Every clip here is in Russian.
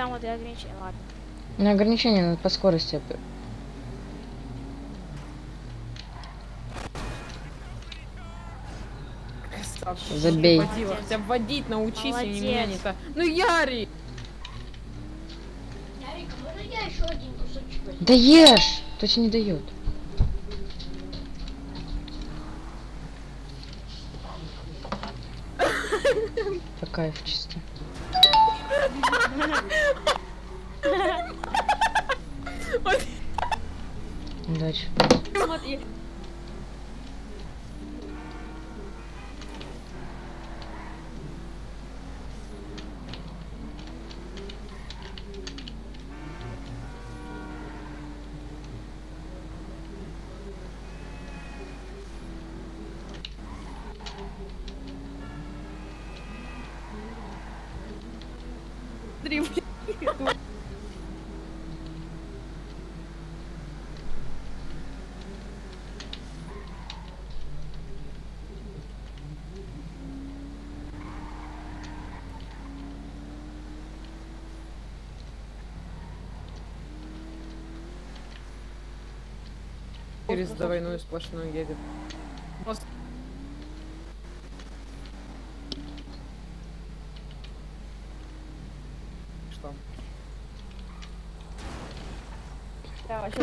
там вот и ограничения. Ладно. На ограничение надо по скорости. Забей. Хотя водить научись, а не меня не Молодец. то. Ну, Яри! Ярик, можно я еще один кусочек? Да ешь! Тебе не дает? По кайфу Через двойную сплошную едет. Просто Что? Да, вообще.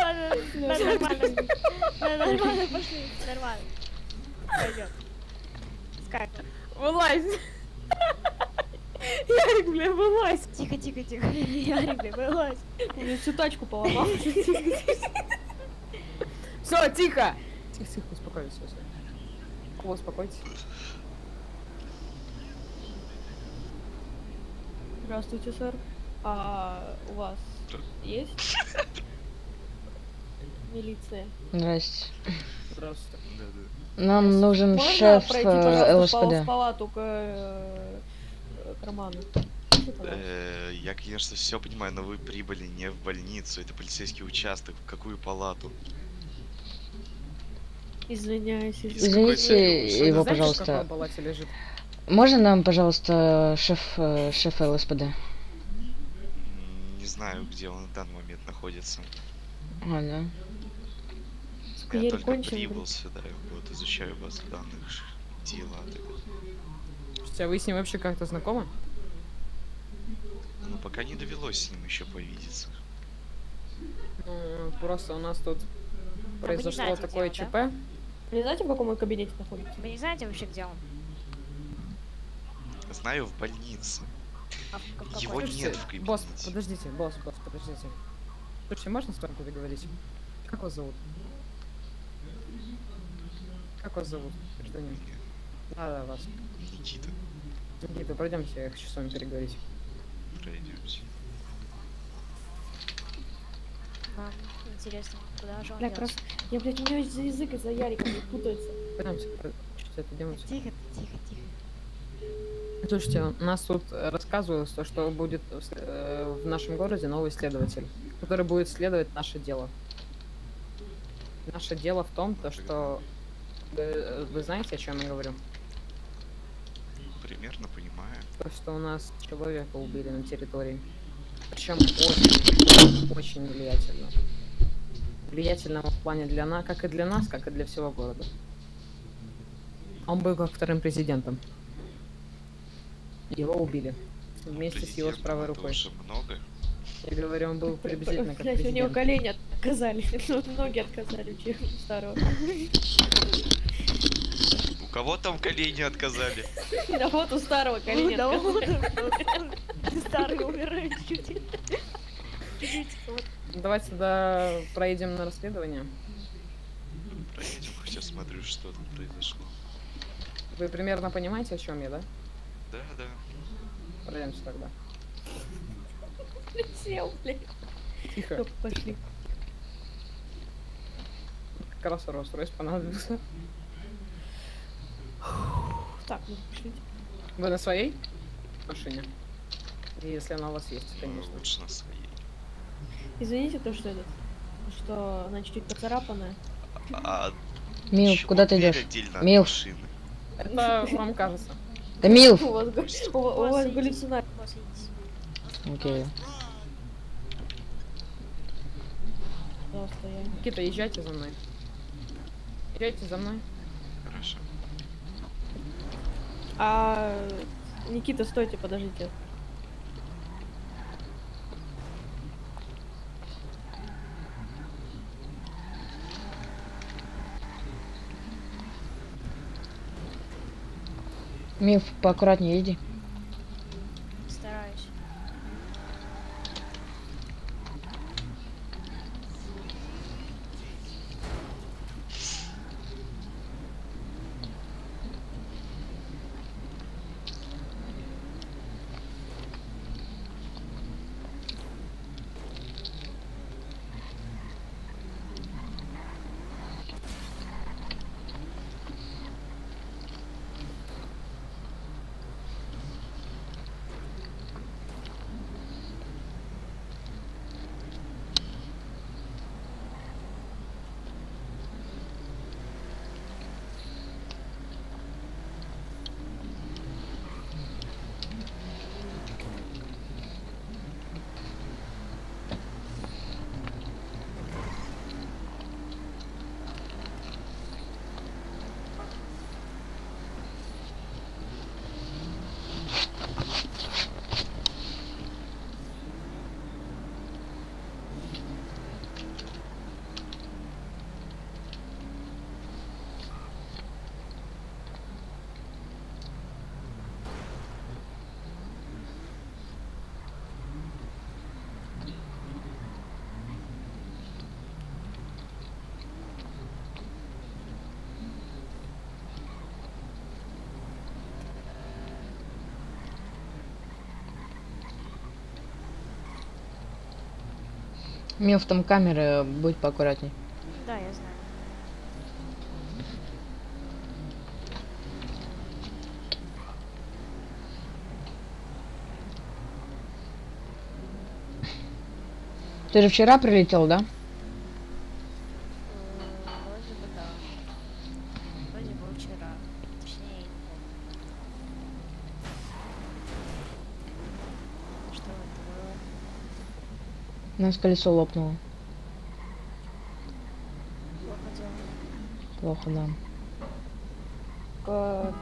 Ладно, да, Нормально. Да, Нормально, Пойдет. Скак. Вылазь! Ярик, бля, вылазь! Тихо, тихо, тихо. Ярик, бля, вылазь. Я всю тачку поломал. Все, тихо! Тихо, тихо, успокойся, все. Успокойтесь. Здравствуйте, сэр. А у вас есть милиция? Здрасте. Здравствуйте. Нам нужен Можно шеф пройти, э, ЛСПД. в палату к, э, к Роману? Э, Я, конечно, все понимаю, но вы прибыли не в больницу, это полицейский участок. В какую палату? Извиняюсь, Извините его, пожалуйста. Можно нам, пожалуйста, шеф, шеф ЛСПД? Не знаю, где он в данный момент находится. А, да. Я Я только кончен, прибыл блин. сюда, и вот изучаю базу данных, дела. Слушайте, а вы с ним вообще как-то знакомы? Ну, пока не довелось с ним еще повидеться. Ну, просто у нас тут не произошло знаете, такое где он, ЧП. Вы не знаете, в каком он кабинете находится? Вы не знаете вообще, где он? Знаю, в больнице. А в? Его Слушайте, нет в кабинете. Босс, подождите, босс, босс, подождите. Слушайте, можно с вами переговорить? Как вас зовут? Как вас зовут, гражданин? Да, да, вас. Никита, Никита, пройдемте, я хочу с вами переговорить. пройдемте. Вам интересно, куда же он Бля. Я, блядь, у меня за язык из-за Ярика не путается. Пойдемте, про- чуть отойдемте. Тихо, тихо, тихо. Слушайте, у нас тут э, рассказывалось то, что будет в э, в нашем городе новый следователь, который будет следовать наше дело. Наше дело в том, то, что э, вы знаете, о чем я говорю? Примерно понимаю. То, что у нас человека убили на территории. Причем очень, очень влиятельно. Влиятельно в плане для нас, как и для нас, как и для всего города. Он был как вторым президентом. Его убили. Вместе с его с правой рукой. много. Я говорю, он был приблизительно как Блядь, у него президент. колени отказали. Вот ноги отказали старого. У кого там колени отказали? Да вот у старого колени отказали. старый умирает чуть. Чуть-чуть. Давайте тогда проедем на расследование. Проедем, хотя смотрю, что там произошло. Вы примерно понимаете, о чем я, да? Да, да. Пройдемте тогда. Сел, блядь. Тихо. Пошли. Как раз понадобился. Так, ну пошлите. Вы на своей? машине. Если она у вас есть, конечно. Лучше на своей. Извините, то, что этот, что она чуть-чуть поцарапанная. А чего куда ты идешь? машины? Это вам кажется. Да Милф! У вас, у, ва- у вас галлюцинация. Окей. Пожалуйста, я. Никита, езжайте за мной. Езжайте за мной. Хорошо. А Никита, стойте, подождите. Милф, поаккуратнее иди. Милф, там камеры, будь поаккуратней. Да, я знаю. Ты же вчера прилетел, да? Э, Вроде бы да. Вроде бы вчера. Точнее, я не помню. Что это было? У нас колесо лопнуло. Плохо дело. Плохо, да. К-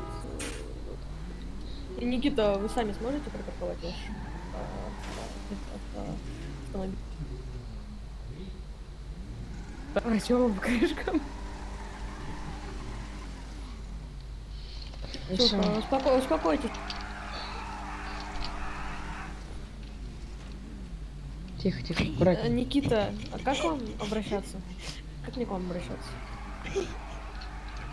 И, Никита, вы сами сможете припарковать ваш а, авто- автомобиль? Артём, крышкам. Всё. успоко- успокойтесь. Тихо, тихо, Э, аккуратнее. Никита, а как вам обращаться? Как мне к вам обращаться? Так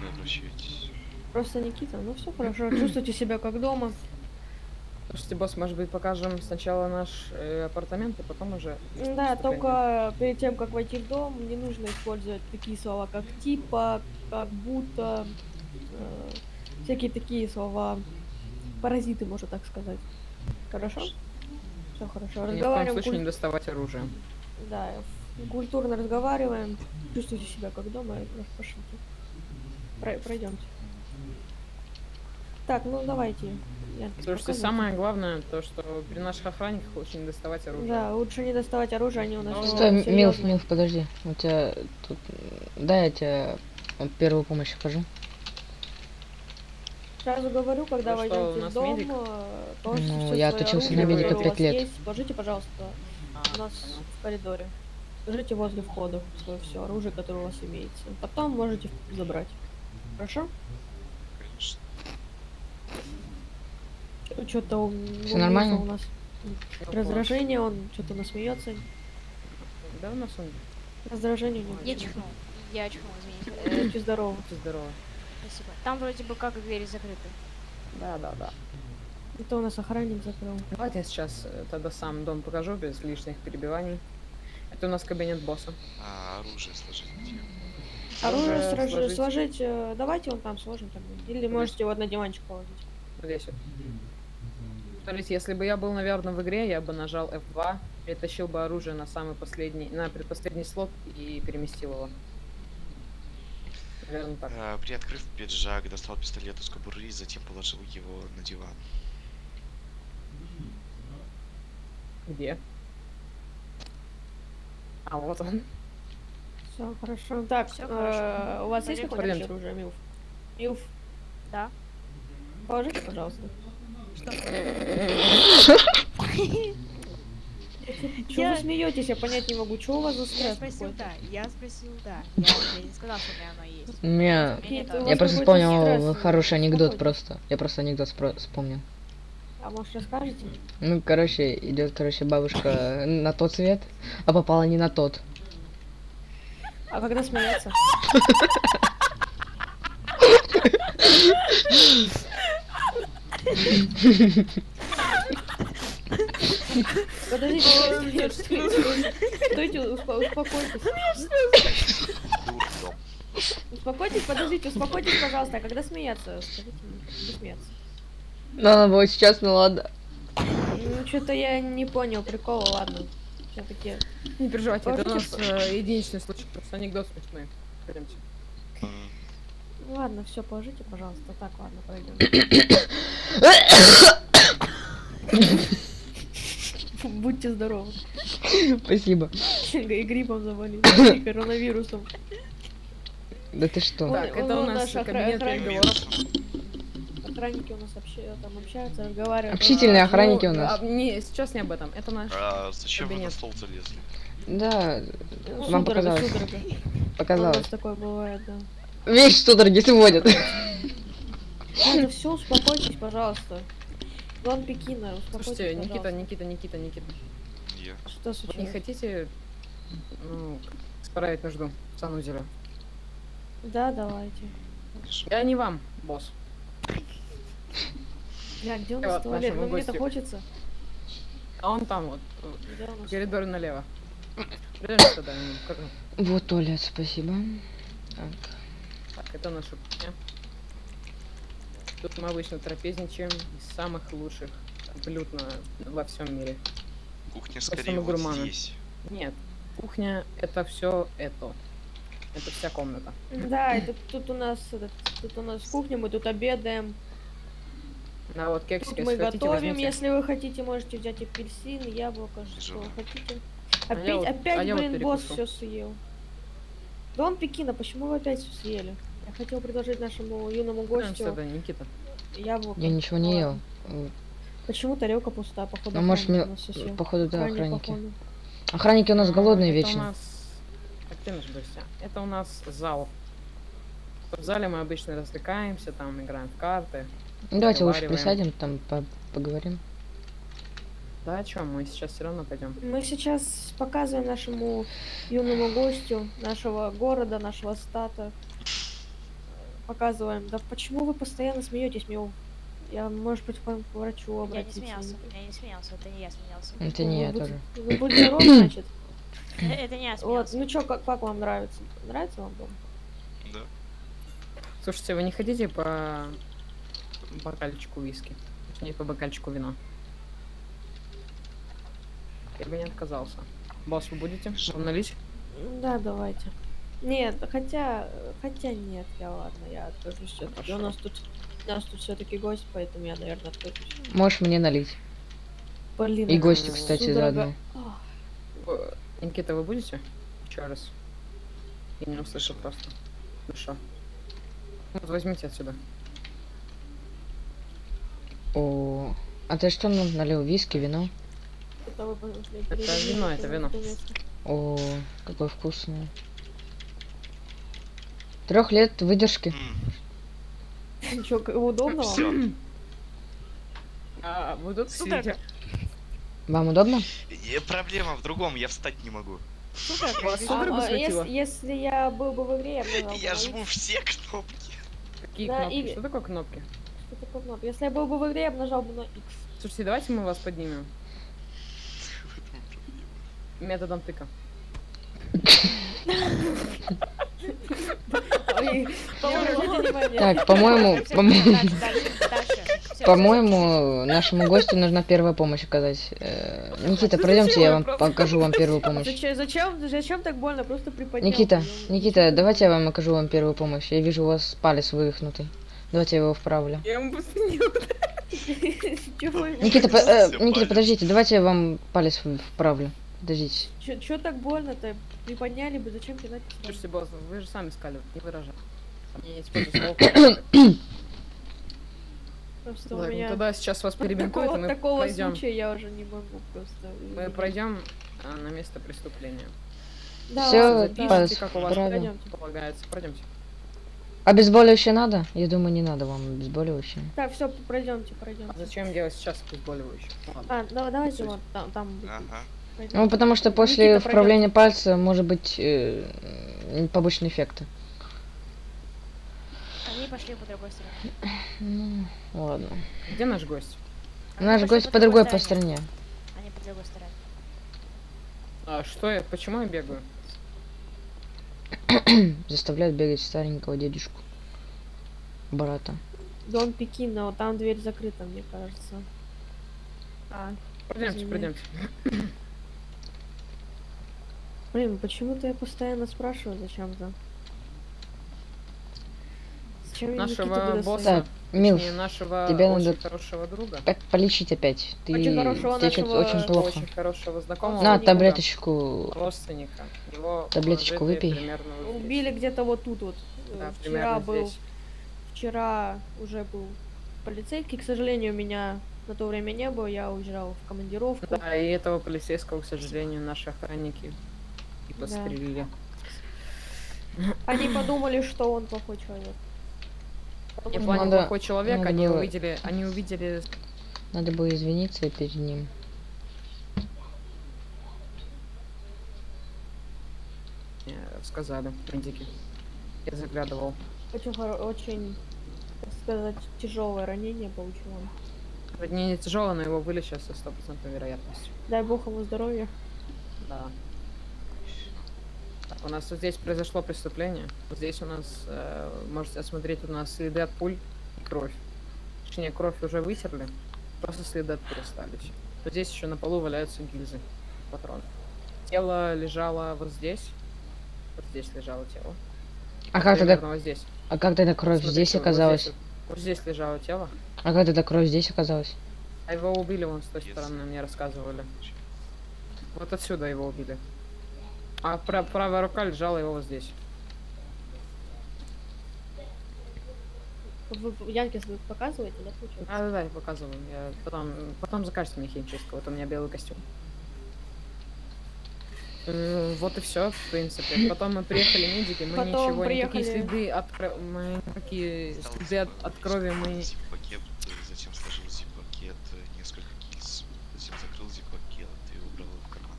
вы обращаетесь. Просто Никита, ну все хорошо, чувствуйте себя как дома. Слушайте, босс, может быть, покажем сначала наш э, апартамент, а потом уже... Да, только перед тем, как войти в дом, не нужно использовать такие слова, как типа, как будто, э, всякие такие слова, паразиты, можно так сказать. Хорошо? Все хорошо. Ни в коем Разговариваем, случае куль- не доставать оружие. да, культурно разговариваем, чувствуйте себя как дома и просто пошлите. Про- пройдемте. Так, ну давайте. Слушайте, показывайте. самое главное, то, что при наших охранниках лучше не доставать оружие. Да, лучше не доставать оружие, они у нас Ну, Стой. Милф, Милф, подожди. У тебя тут... Дай я тебе первую помощь покажу. Сразу говорю, когда Вы что, у войдете в дом, медик? э, Ну, я отучился на медика которое у пять вас лет. есть. Положите, пожалуйста, у нас в коридоре. Положите возле входа свое все оружие, которое у вас имеется. Потом можете забрать. Хорошо? Конечно. Что-то у нормально? У нас Ну, раздражение, он что-то насмеется. Да, у нас он... Раздражение у него. Я чихнул. Я чихнул, извините. Э, Будьте здоровы. Будьте здоровы. Спасибо. Там вроде бы как двери закрыты. Да, да, да. Это у нас охранник закрыл. Давайте я сейчас э, тогда сам дом покажу без лишних перебиваний. Это у нас кабинет босса. А оружие сложить где? Оружие Оружие сложить, сложить. сложить, э, давайте он там сложим тогда. Или можете его на диванчик положить. Вот Здесь вот. Смотрите, если бы я был, наверное, в игре, я бы нажал F2, перетащил бы оружие на самый последний, на предпоследний слот и переместил его. Наверное, так. А, Приоткрыв пиджак, достал пистолет из кобуры и затем положил его на диван. Где? А вот он. Все хорошо. Так, Всё э, хорошо. у вас есть Пойдём. какое-нибудь оружие, Милф? Милф, Да. положите, пожалуйста. Чего Я- вы смеетесь? Я понять не могу. Чего у вас за Я стресс спросил, какой-то? да. Я спросил, да. Я, я не сказал, что у меня оно есть. У меня... Я просто вспомнил стресс. хороший анекдот просто. Я просто анекдот спро- вспомнил. А может расскажете? Ну, короче, идет, короче, бабушка на тот свет, а попала не на тот. А когда смеяться? Подождите, стойте, стойте, стойте, успо- успокойтесь. Успокойтесь, подождите, успокойтесь, пожалуйста. А когда смеяться? Скажите мне, смеяться. Надо было сейчас, ну ладно. Ну, что-то я не понял прикола, ладно. Все-таки. Не переживайте, это у нас э, единичный случай, просто анекдот смешной. Пойдемте. Ну ладно, все, положите, пожалуйста. Так, ладно, пройдем. Будьте здоровы. Спасибо. И гриппом завалили, и коронавирусом. Да ты что? Так, это ну, у нас кабинет переговоров. Охранники у нас общаются, там общаются, разговаривают. Общительные А, охранники ну, у нас. а, не, сейчас не об этом. Это наш. А зачем вы на стол залезли? Да, Ну, вам показалось. показалось. нас такое бывает, да. Вещь судороги сводят. Ладно, все, успокойтесь, пожалуйста. Дон Пекина, Слушайте, Никита, пожалуйста. Никита, Никита, Никита. Я. Что Вы не случилось? хотите ну, справить нужду в санузеле? Да, давайте. Я не вам, босс. Бля, где у Я нас вот туалет? Ну, мне-то хочется. А он там вот. э, Где у нас? Коридор налево. Вот туалет, спасибо. Так. Так, это наша кухня. Тут мы обычно трапезничаем из самых лучших блюд на, во всем мире. Кухня скорее вот гурманы. здесь. Нет, кухня это все это. Это вся комната. Да, и тут, тут у нас этот, тут у нас кухня, мы тут обедаем. А вот Тут кексики, мы если хотите, готовим, возьмите. если вы хотите, можете взять апельсин, яблоко, что Жена. хотите. А я Опять, вот- опять, а я вот блин, босс все съел. Дон Пекина, почему вы опять все съели? Я хотел предложить нашему юному гостю туда, Никита. яблоко. Я ничего не ел. Почему тарелка пуста, походу? Ну, может, мне... Походу, да, Охранник, охранники. походу. Охранники у нас А, голодные это у вечно. нас... Так, ты наш гость. Это у нас зал. В зале мы обычно развлекаемся, там играем в карты. Давайте лучше присядем, там по- поговорим. Да, о чем? Мы сейчас все равно пойдем. Мы сейчас показываем нашему юному гостю нашего города, нашего стата. Показываем. Да почему вы постоянно смеетесь, Мил? Я, может быть, к вам к врачу Я не обратиться. смеялся, я не смеялся, это не я смеялся. Это не я тоже. Вы будьте здоровы, значит. Э, Это не я Вот, смеялся. ну чё, как, как вам нравится? Нравится вам дом? Да. Слушайте, вы не хотите по бокальчику виски? Точнее, по бокальчику вина? Я бы не отказался. Босс, вы будете? Вам налить? Да, давайте. Нет, хотя, хотя нет, я ладно, я откажусь все-таки. У нас тут, у нас тут все-таки гость, поэтому я, наверное, откажусь. Можешь мне налить. Блин, И гости, кстати, судорога. заодно. Никита, вы будете? Еще раз. Я не услышал просто. Хорошо. Вот возьмите отсюда. О, а ты что нам налил? Виски, вино? это вино, это вино. О, какое вкусное. Трех лет выдержки. М, Чё, к- удобно вам? всё. А, вы тут сидите? Вам удобно? Проблема в другом, я встать не могу. А, а, если, если я был бы в игре, я бы Я жму все кнопки. Какие Да, кнопки? и- Что такое кнопки? Что такое кнопка? Если я был бы в игре, я бы нажал бы на X. Слушайте, давайте мы вас поднимем. В этом проблема. Методом тыка. Так, по-моему, по-моему, нашему гостю нужна первая помощь оказать. Э, Никита, пройдемте, я вам покажу вам первую помощь. Зачем, зачем, так больно? Просто приподнял. Никита. Никита, давайте я вам окажу вам первую помощь. Я вижу у вас палец вывихнутый. Давайте я его вправлю. Я ему просто не Никита, э, Никита, подождите, давайте я вам палец вправлю. Подождите. Чё, чё так больно-то? Приподняли бы, зачем кидать? Слушайте, босс, вы же сами сказали, не выражай. Мне не использую. Просто у Ладно, меня тогда сейчас вас перебинтуют, и такого, мы такого пройдем. случая я уже не могу просто. Мы пройдем а, на место преступления. Да, ладно, Запишите, как у вас. Пройдемте. полагается. Пройдемте. Обезболивающее надо? Я думаю, не надо вам обезболивающее. Так, все, пройдемте, А пройдемте. зачем делать сейчас обезболивающее? Ладно. А, да, давайте вот там, там. Ага. Ну, потому что после Никита, вправления пальца может быть э, побочные эффекты. Они пошли по другой стороне. Ну, ладно. Где наш гость? Они Наш гость по другой по стороне. Они по другой стороне. А что я? Почему я бегаю? Заставляют бегать старенького дедушку. Брата. Дом Пекин, но там дверь закрыта, мне кажется. А, Пройдемте, Извини. Блин, почему-то я постоянно спрашиваю зачем-то. Зачем я Никиту Нашего босса, ставить? Милф, нашего тебе очень надо- хорошего друга, опять полечить опять. Ты Очень хорошего нашего- очень плохо. очень хорошего знакомого, На таблеточку. родственника. Его Таблеточку выпей. здесь. Убили где-то вот тут вот. Э, Да, Вчера примерно был, здесь. вчера уже был полицейский. К сожалению, меня на то время не было, я уезжал в командировку. Да, и этого полицейского, к сожалению, наши охранники и Да. подстрелили. Они подумали, что он плохой человек. В Ну, плане надо- плохой человек, надо они было- увидели, они увидели Надо было извиниться перед ним. э, сказали медики. Я заглядывал. Очень, хоро- очень, так сказать, тяжелое ранение получил он. Не тяжело, но его вылечат со стопроцентной вероятностью. Дай бог ему здоровья. Да. У нас вот здесь произошло преступление. Вот здесь у нас, э, можете осмотреть, у нас следы от пуль и кровь. Точнее, кровь уже вытерли, просто следы от пуль остались. Вот здесь еще на полу валяются гильзы, патроны. Тело лежало вот здесь. Вот здесь лежало тело. А как тогда, вот здесь. а как тогда кровь Смотрите, здесь оказалась? вот. Вот здесь лежало тело. А как тогда кровь здесь оказалась? А его убили вон с той стороны, мне рассказывали. Вот отсюда его убили. А пра- правая рука лежала его вот здесь. Вы Янкис вы показываете, да, получается? А, да, да, я показываю. Я потом, потом закажете мне химчистку. Вот у меня белый костюм. Э, Вот и все, в принципе. Потом мы приехали медики, мы Потом ничего, никакие приехали- следы от мы никакие следы от, от крови мы Зип-пакет, э, затем сложил зип-пакет, э, несколько гильз, затем закрыл зип-пакет и убрал его в карман.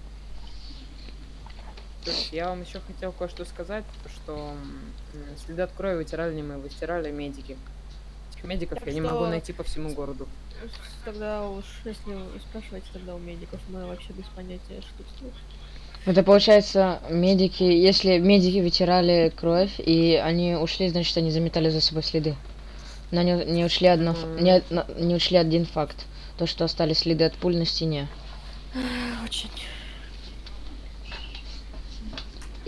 Я вам еще хотел кое-что сказать, что следы от крови вытирали не мы, вытирали медики. Этих медиков Так я не могу что- найти по всему городу. Тогда уж, если вы спрашиваете тогда у медиков, мы вообще без понятия, что тут случилось. Это получается, медики, если медики вытирали кровь и они ушли, значит они заметали за собой следы. Но не, не учли одно, Мгм. не, не учли один факт. То, что остались следы от пуль на стене. Очень.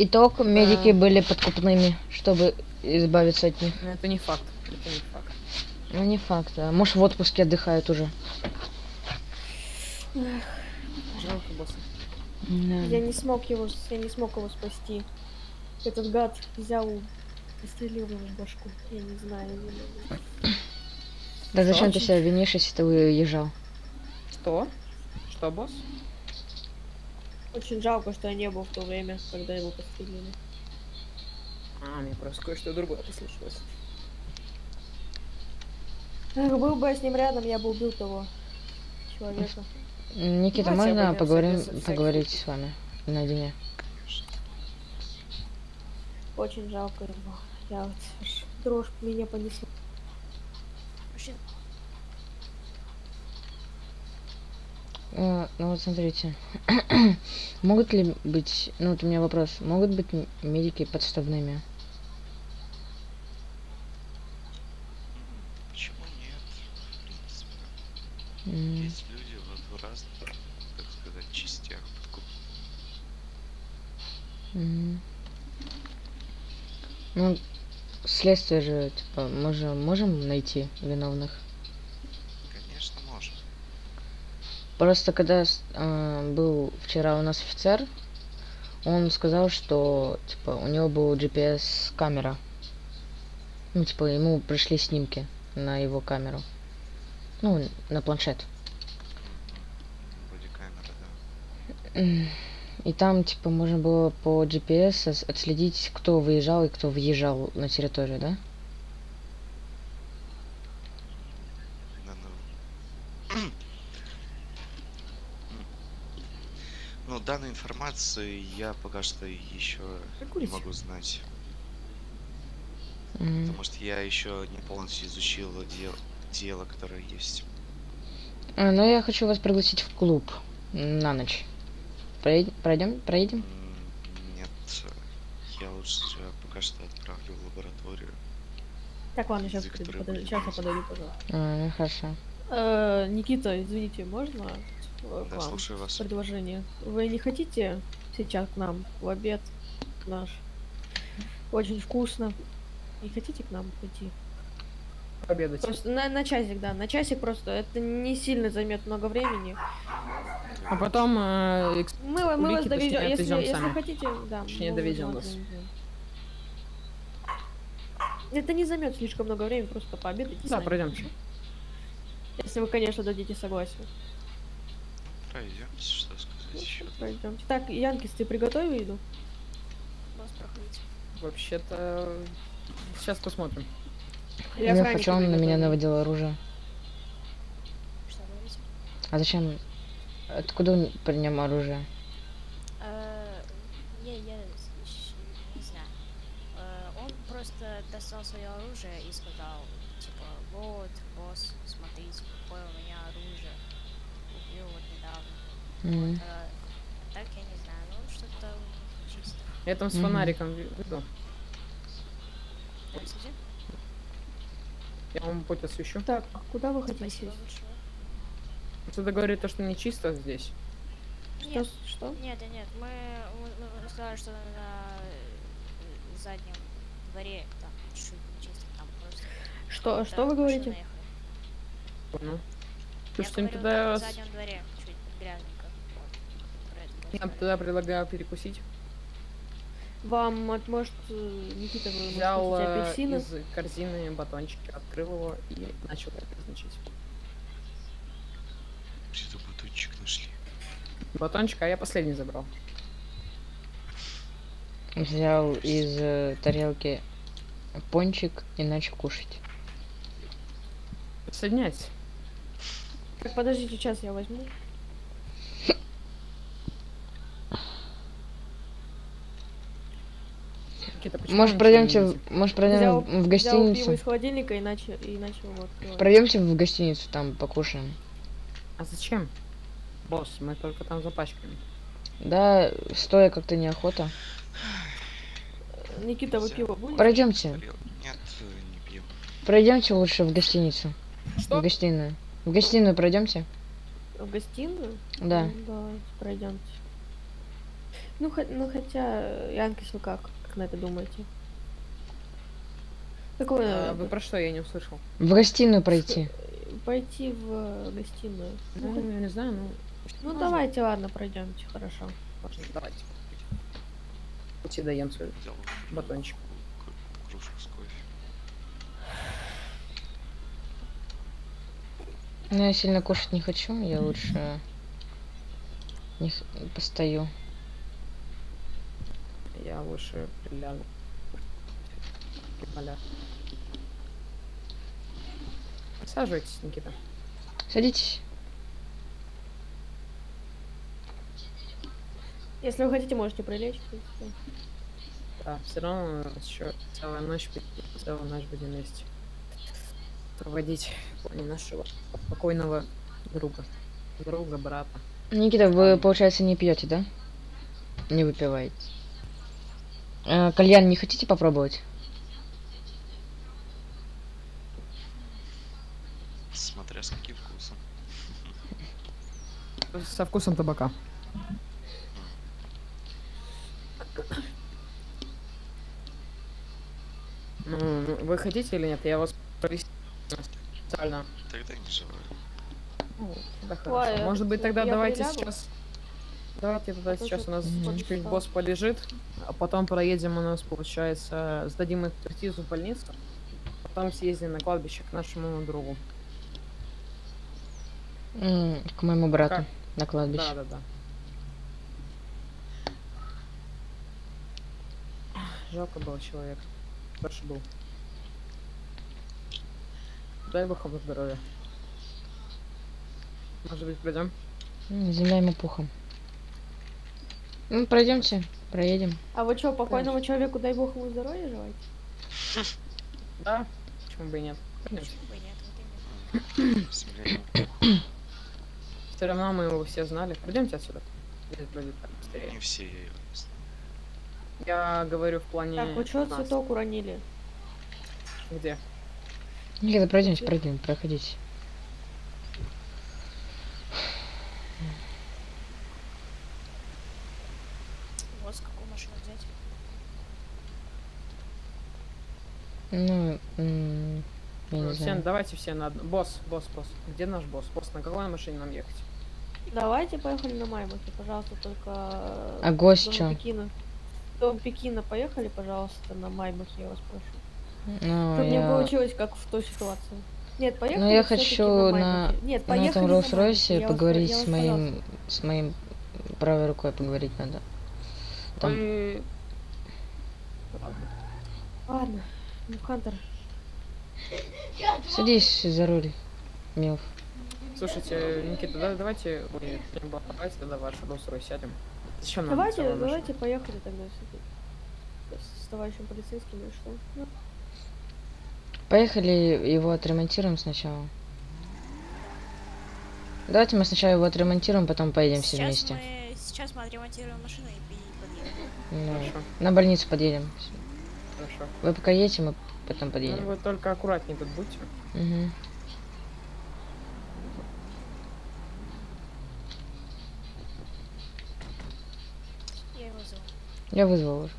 Итог, медики А. были подкупными, чтобы избавиться от них. Но это не факт. Это не факт. Ну не факт, а может в отпуске отдыхают уже. Жалко босса. Я не смог его, я не смог его спасти. Этот гад взял и пострелил ему в башку. Я не знаю. не могу. Да зачем ты себя винишь, если ты уезжал? Что? Что, босс? Очень жалко, что я не был в то время, когда его пострелили. А, мне просто кое-что другое послышалось. Эх, был бы я с ним рядом, я бы убил того человека. Никита, Давайте можно поговорим, поговорить с вами наедине? Очень жалко его. Я вот дрожь меня понесла. Мужчина, Э, Ну вот смотрите, могут ли быть, ну вот у меня вопрос, могут быть медики подставными? Почему нет? В принципе. М, Есть люди в, в разных, так сказать, частях м. Ну, следствие же, типа, можем, можем найти виновных. Конечно, можно. Просто когда а, был вчера у нас офицер, он сказал, что типа у него был GPS камера. Ну, типа, ему пришли снимки на его камеру. Ну, на планшет. Камера, да. И там, типа, можно было по GPS отследить, кто выезжал и кто въезжал на территорию? Да, ну. Ну, информации я пока что еще не могу знать. М. Потому что я еще не полностью изучил дел- дело, которое есть. А, ну я хочу вас пригласить в клуб на ночь. Проедем? Пройдем? Проедем? Нет, я лучше пока что отправлю в лабораторию. Так, ладно, сейчас, будет сейчас я подойду, пожалуйста. А, ну хорошо. Э, Никита, извините, можно к Да, вам слушаю вас. предложение? Вы не хотите сейчас к нам в обед наш? Очень вкусно. Не хотите к нам прийти? Обедать. Просто на, на часик, да, на часик просто. Это не сильно займет много времени. А потом э, экс- Мы, мы вас доведем. Если, отвезём если сами. хотите, да. Точнее, мы довезём вас. Это не займет слишком много времени, просто пообедайте. с Да, пройдемте. Если вы, конечно, дадите согласие. Пройдемте, что сказать еще. Пройдемте. Так, Янкис, ты приготовил еду? Вас проходите. Вообще-то... Сейчас посмотрим. Я охранники хочу, он на меня наводил оружие. Что говорите? А зачем? Откуда он при нем оружие? Э, Я, я не знаю. Э, Он просто достал свое оружие и сказал, типа, вот, Э, Так я не знаю, ну что-то чисто. Я там с фонариком веду. Я вам путь освещу. Так, куда вы хотите Спасибо сесть? большое. Отсюда говорит то, что не чисто здесь. Что? Нет, с- Что? нет, нет, нет, мы, мы, мы сказали, что на э, заднем дворе там чуть-чуть чисто, там просто. Что, да, что вы говорите? Понял. Я ну говорю, тогда там я в вас... заднем дворе чуть грязненько. Я тогда предлагаю перекусить. Вам, может, Никита, вы Взял э, апельсины? из корзины батончики, открыл его и начал это значить. Где-то батончик нашли. Батончик, а я последний забрал. Взял из э, тарелки пончик и начал кушать. Присоединяйся. Так, подождите, сейчас я возьму. Почему Может пройдемте, в- может пройдем Взял- в Взял пиво гостиницу. из холодильника и начал, и начал его открывать. Пройдемте в гостиницу, там покушаем. А зачем? Босс, мы только там запачкаем. Да, стоя как-то неохота. Никита, вы пиво будете? Пройдемте. Нет, не пьем. Пройдемте лучше в гостиницу. В Что? гостиную. В гостиную пройдемте. В гостиную? Да. Ну, давайте, пройдемте. Ну, хо- ну хотя, Янкис, вы как? На это думаете? Какое? А, вы про что? Я не услышал. В гостиную пройти. Пойти в э, гостиную. Ну, Ну, я не знаю, ну... ну, можно. давайте, ладно, пройдемте, хорошо. Можно, давайте. Пути даем свой батончик. кру- кружку с кофе. Но я сильно кушать не хочу, я лучше не х- постою. Я лучше прилягу. Поля. Присаживайтесь, Никита. Садитесь. Если вы хотите, можете прилечь. Да, все равно еще целая ночь, целую ночь будем вместе проводить в плане нашего покойного друга. Друга, брата. Никита, вы, получается, не пьете, да? Не выпиваете. А, кальян не хотите попробовать? Смотря с каким вкусом. со вкусом табака. Вы хотите или нет? Я вас провести специально. Тогда не желаю. Ну, тогда Ой, хорошо. Может быть, тогда давайте прилягу? сейчас... Давайте тогда Тоже сейчас у нас чуть-чуть босс полежит, а потом проедем у нас, получается, сдадим экспертизу в больницу, потом съездим на кладбище к нашему другу. М, К моему брату Как? на кладбище. Да, да, да. Жалко было человек. Хороший был. Дай бог ему здоровья. Может быть, придем? М, Земля ему пухом. Ну, пройдемте, проедем. А вы что, покойному человеку, дай бог ему здоровья желаете? Да? Почему бы и нет? Почему бы и нет? Все равно мы его все знали. Пойдемте отсюда. Здесь будет так не все я говорю в плане... Так, вы что цветок уронили? Где? Никогда пройдемте, пройдем, проходите. Вот с какую машину взять? Ну, м, я Ну, не все, знаю. давайте все на одну. Босс, босс, босс. Где наш босс? Босс, на какой машине нам ехать? Давайте поехали на Маймахе, пожалуйста, только... э, А гость чё? Пекина. Дом Пекина, поехали, пожалуйста, на Маймахе, я вас прошу. Ну, Чтобы не я получилось, как в той ситуации. Нет, поехали я всё-таки хочу на- Маймахе. Нет, на поехали этом на я вас про- поговорить я с вас, моим, с моим правой рукой поговорить надо. Там. Вы- пожалуйста. Ладно, ну, Хантер, Садись за руль, Милф. Слушайте, Никита, да- давайте... Пемба, давайте тогда ваш Rolls-Royce сядем. Зачем нам давайте, давайте поехали тогда все-таки. С товарищем полицейским или что? Ну, Поехали его отремонтируем сначала. Давайте мы сначала его отремонтируем, потом поедем все сейчас вместе. Мы, сейчас мы отремонтируем машину и, и подъедем. Ну, Хорошо, на больницу подъедем. Хорошо. Вы пока едете, мы потом Ну, подъедем. вы только аккуратнее тут будьте. Мгм. Я его вызову. Я вызвал уже.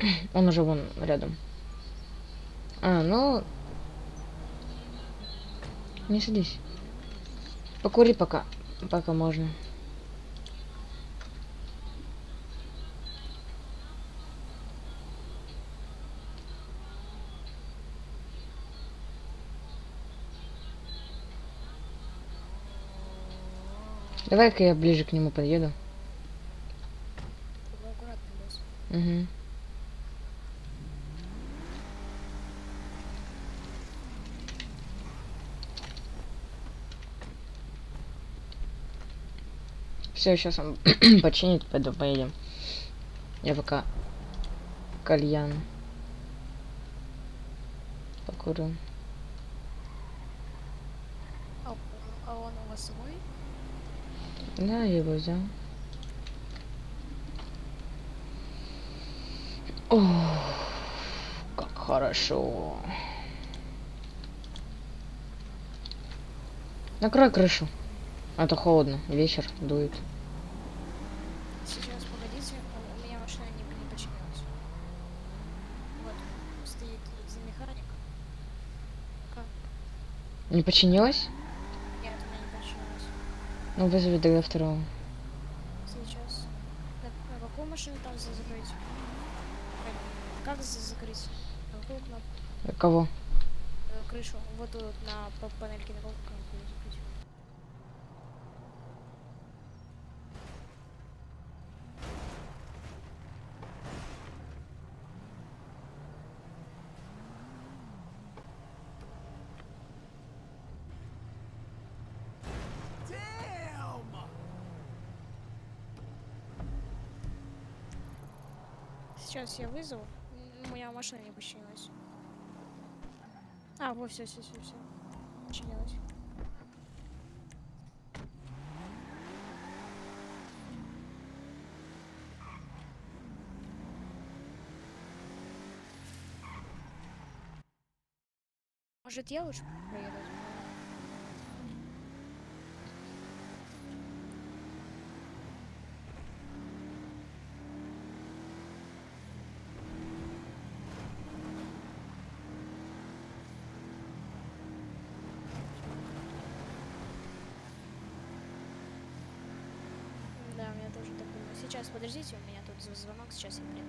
Он уже вон рядом. А, ну... Не садись. Покури пока. Пока можно. Давай-ка я ближе к нему подъеду. Угу. Все, сейчас он починит, пойду поедем. Я пока кальян покурю. А, а он у вас свой? Да, я его взял. Ох, как хорошо. Накрой крышу. А то холодно. Вечер дует. Сейчас, погодите, у- меня машина не, не починилась. Вот, стоит за механик. Как? Не починилась? Нет, она не починилась. Ну, вызови тогда второго. Сейчас. На, на какую машину там за закрыть? Как, как за закрыть? На какую кнопку? Кого? Э, крышу. Вот тут на па- панельке на какую кнопку её закрыть? Сейчас я вызову. М, Моя машина не починилась. А, вот, все, все, все, все. Починилась. Может, я лучше проеду? сейчас, подождите, у меня тут звонок, сейчас я приду.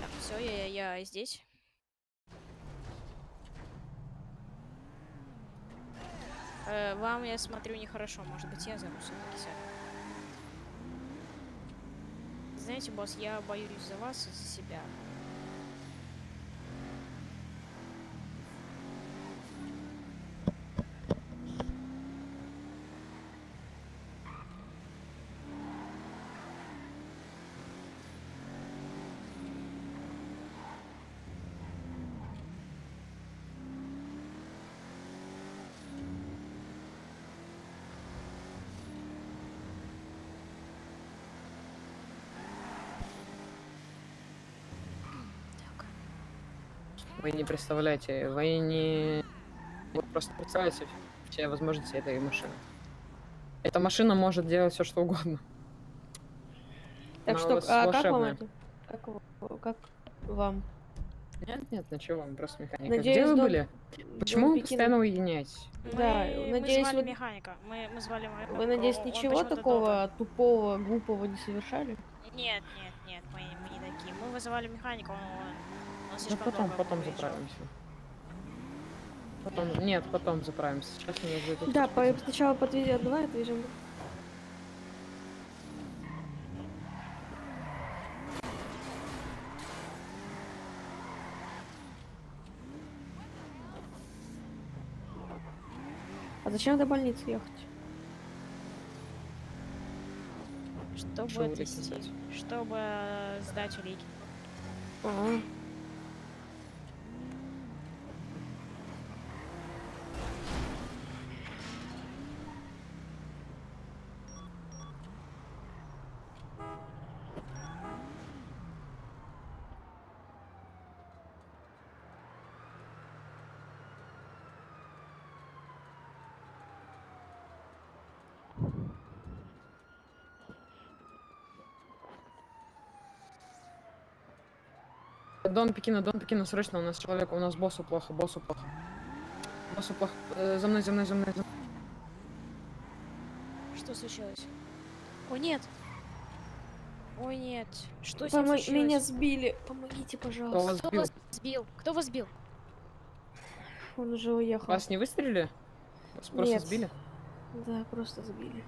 Так, все, я, я, я здесь. Э, вам, я смотрю, нехорошо. Может быть, я зову Знаете, босс, я боюсь за вас и за себя. Так. Вы не представляете, вы не... Вы просто представляете все возможности этой машины. Эта машина может делать все, что угодно. Так Она что, а как вам это? Как, как вам? Нет, нет, ничего, вам просто механика. Надеюсь, Где вы Дон- были? Почему вы постоянно уединяетесь? Да, мы, надеюсь, мы звали вы- механика. Мы, мы звали механика. Вы, надеюсь, он ничего такого тупого, глупого не совершали? долго- Нет, нет, нет, мы, мы не такие. Мы вызывали механика, он Ну потом, потом заправимся. Потом, нет, потом заправимся. Сейчас меня ждет. Да, по- сначала подведем, давай отвяжем. А зачем до больницы ехать? Чтобы Что улики отвезти, сдать? чтобы сдать улики. А, Дон Пекина, Дон Пекина, срочно, у нас человек, у нас боссу плохо, боссу плохо. Боссу плохо. Э, за мной, за мной, за мной. за мной. Что случилось? О, нет! Ой, нет. Что с ним меня сбили. Помогите, Кто пожалуйста. вас Кто сбил? вас сбил? Кто вас сбил? Он уже уехал. Вас не выстрелили? Вас просто Нет. сбили? Да, просто сбили.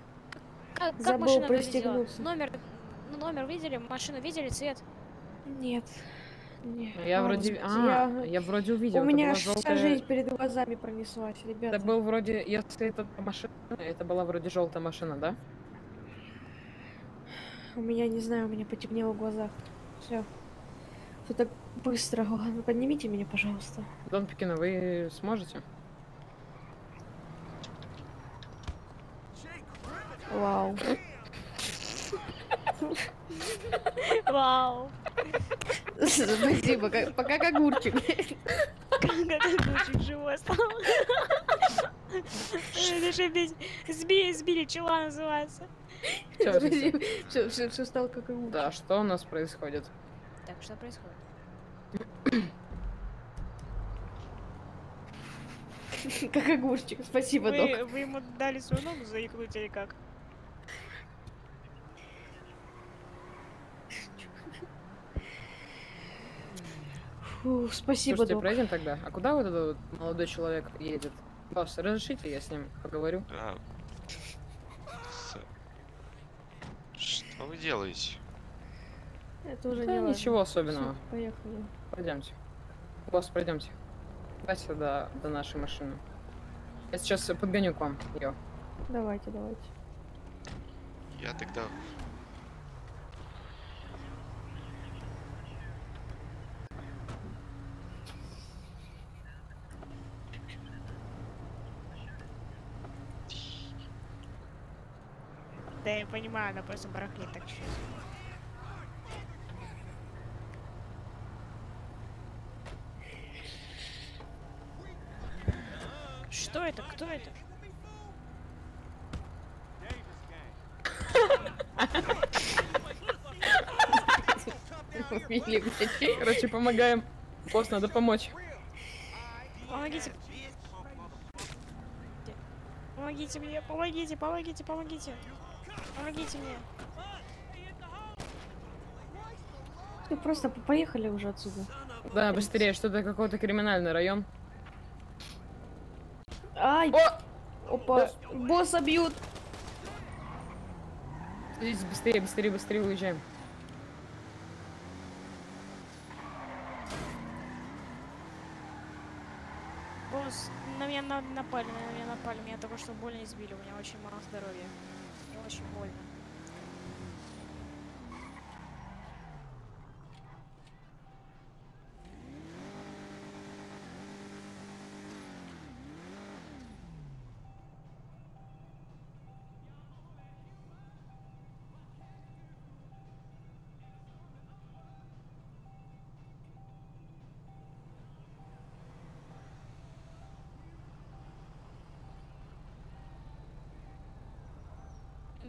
Как, как Забыл машина выглядела? Номер, ну, номер видели? Машину видели? Цвет? Нет. Не. Я А, вроде... А, я вроде увидел. У это меня была вся желтая- жизнь перед глазами пронеслась, ребята. Это был вроде, если это машина, это была вроде желтая машина, да? У меня, не знаю, у меня потемнело в глазах. Все. Все так быстро. Ладно, поднимите меня, пожалуйста. Дон Пекина, вы сможете? Вау. Вау! Спасибо, как- пока как огурчик. Как огурчик живой стал. Это же без- сбили, сбили, чела называется. Все, все, все стало как огурчик. Да, что у нас происходит? Так, что происходит? Как огурчик. Спасибо, док. Вы, вы ему дали свою ногу заикнуть или как? Фу, спасибо, Слушайте, док. проедем тогда. А куда вот этот вот молодой человек едет? Босс, разрешите, я с ним поговорю? Да. Что вы делаете? Это уже Да, не важно. ничего особенного. Всё, Поехали. Пойдемте. Босс, пройдемте. Давайте до, до нашей машины. Я сейчас подгоню к вам ее. Давайте, давайте. Я тогда... Да, я понимаю, она просто барахлит так чуть. Что это? Кто это? Убили, блядь. Короче, помогаем. Босс, надо помочь. Помогите. Помогите мне, помогите, помогите, помогите. Помогите мне. Ну просто по- поехали уже отсюда. Да, быстрее, что-то какой-то криминальный район. Ай! О! Опа! Босса бьют! Здесь быстрее, быстрее, быстрее уезжаем. Босс, на меня на- напали, на меня напали, меня только что больно избили, у меня очень мало здоровья. Очень больно.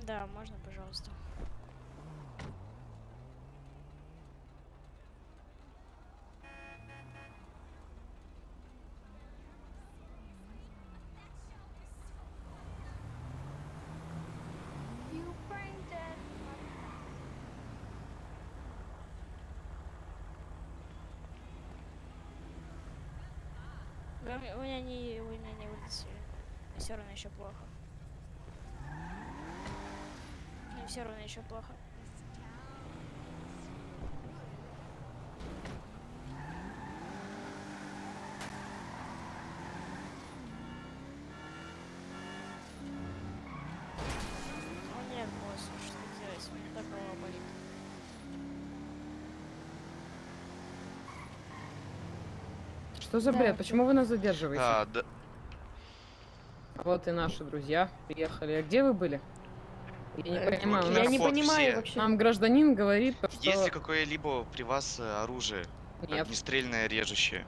Да, можно, пожалуйста. У меня не, у меня не вылетели. Все равно еще плохо. Мне все равно еще плохо. О нет, босс, что делать? У меня так голова болит. Что за Да, бред? Почему вы нас задерживаете? А, да, Вот и наши друзья приехали. А где вы были? Я не Э, понимаю, Я не понимаю вообще. нам гражданин говорит, то, что... есть ли какое-либо при вас э, оружие? Нет. Огнестрельное, режущее?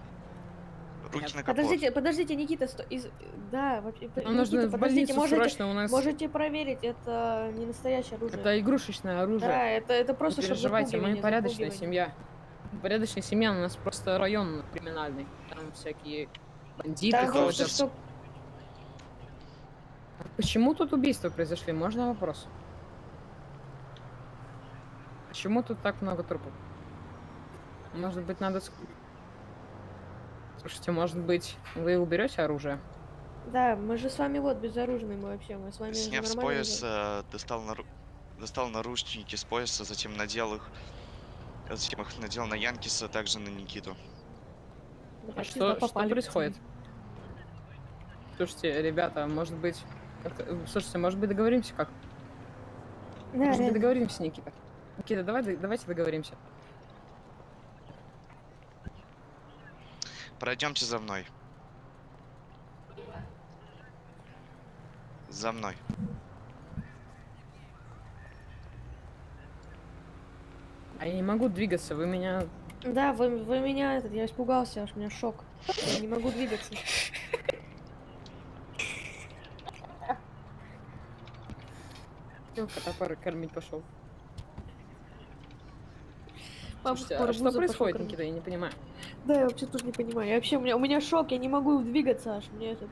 Руки Нет. на капот. Подождите, подождите, Никита, сто... из... да, вообще, нужно Никита, подождите, можете, срочно, у нас... можете проверить, это не настоящее оружие. Это игрушечное оружие. Да, это, это Не просто чтобы переживайте, мы порядочная семья. Порядочная семья, у нас просто район криминальный. Там всякие бандиты Да, чтоб... Почему тут убийства произошли? Можно вопрос? Почему тут так много трупов? Может быть, надо... Слушайте, может быть, вы уберете оружие? Да, мы же с вами вот безоружные, мы вообще, мы с вами Сняв с пояса, достал, нару... достал наручники с пояса, затем надел их. Затем их надел на Янкиса, также на Никиту. идем. А что, что происходит? Слушайте, ребята, может быть... как-то- Слушайте, может быть, договоримся как? Да, Может быть, договоримся, Никита? Никита, давай, давайте договоримся. Пройдемте за мной. За мной. А я не могу двигаться, вы меня... Да, вы, вы меня, этот, я испугался, аж у меня шок. Я не могу двигаться. Котопары кормить пошел. Папа Слушайте, скоро а что происходит, кормить. Никита, я не понимаю. Да, я вообще тут не понимаю. Я вообще, у меня, у меня шок, я не могу двигаться аж. Мне этот...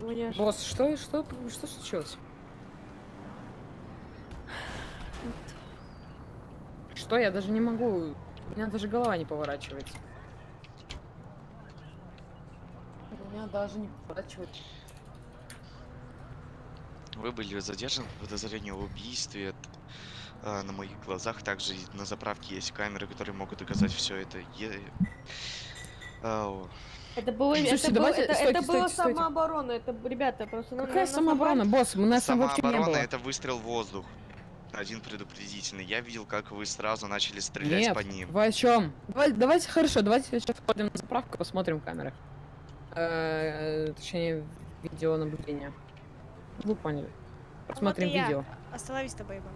У меня аж... Босс, что, что, что случилось? Что, я даже не могу... У меня даже голова не поворачивается. У меня даже не поворачивается. Вы были задержаны по подозрению в убийстве. Э, на моих глазах также на заправке есть камеры, которые могут доказать все это. Е- Ау. Это было, Слушайте, это, было- давайте- это, стойте, это было стойте, стойте. самооборона, это, ребята, просто... на- Какая на- на самооборона, босс? У нас не Самооборона было. это выстрел в воздух. Один предупредительный. Я видел, как вы сразу начали стрелять Нет, по ним. вы о чем? Давай- давайте, хорошо, давайте сейчас сходим на заправку, посмотрим камеры. Э, Точнее, видеонаблюдение. Вы поняли. Посмотрим Вот и я. видео. Остановись-то, бейба.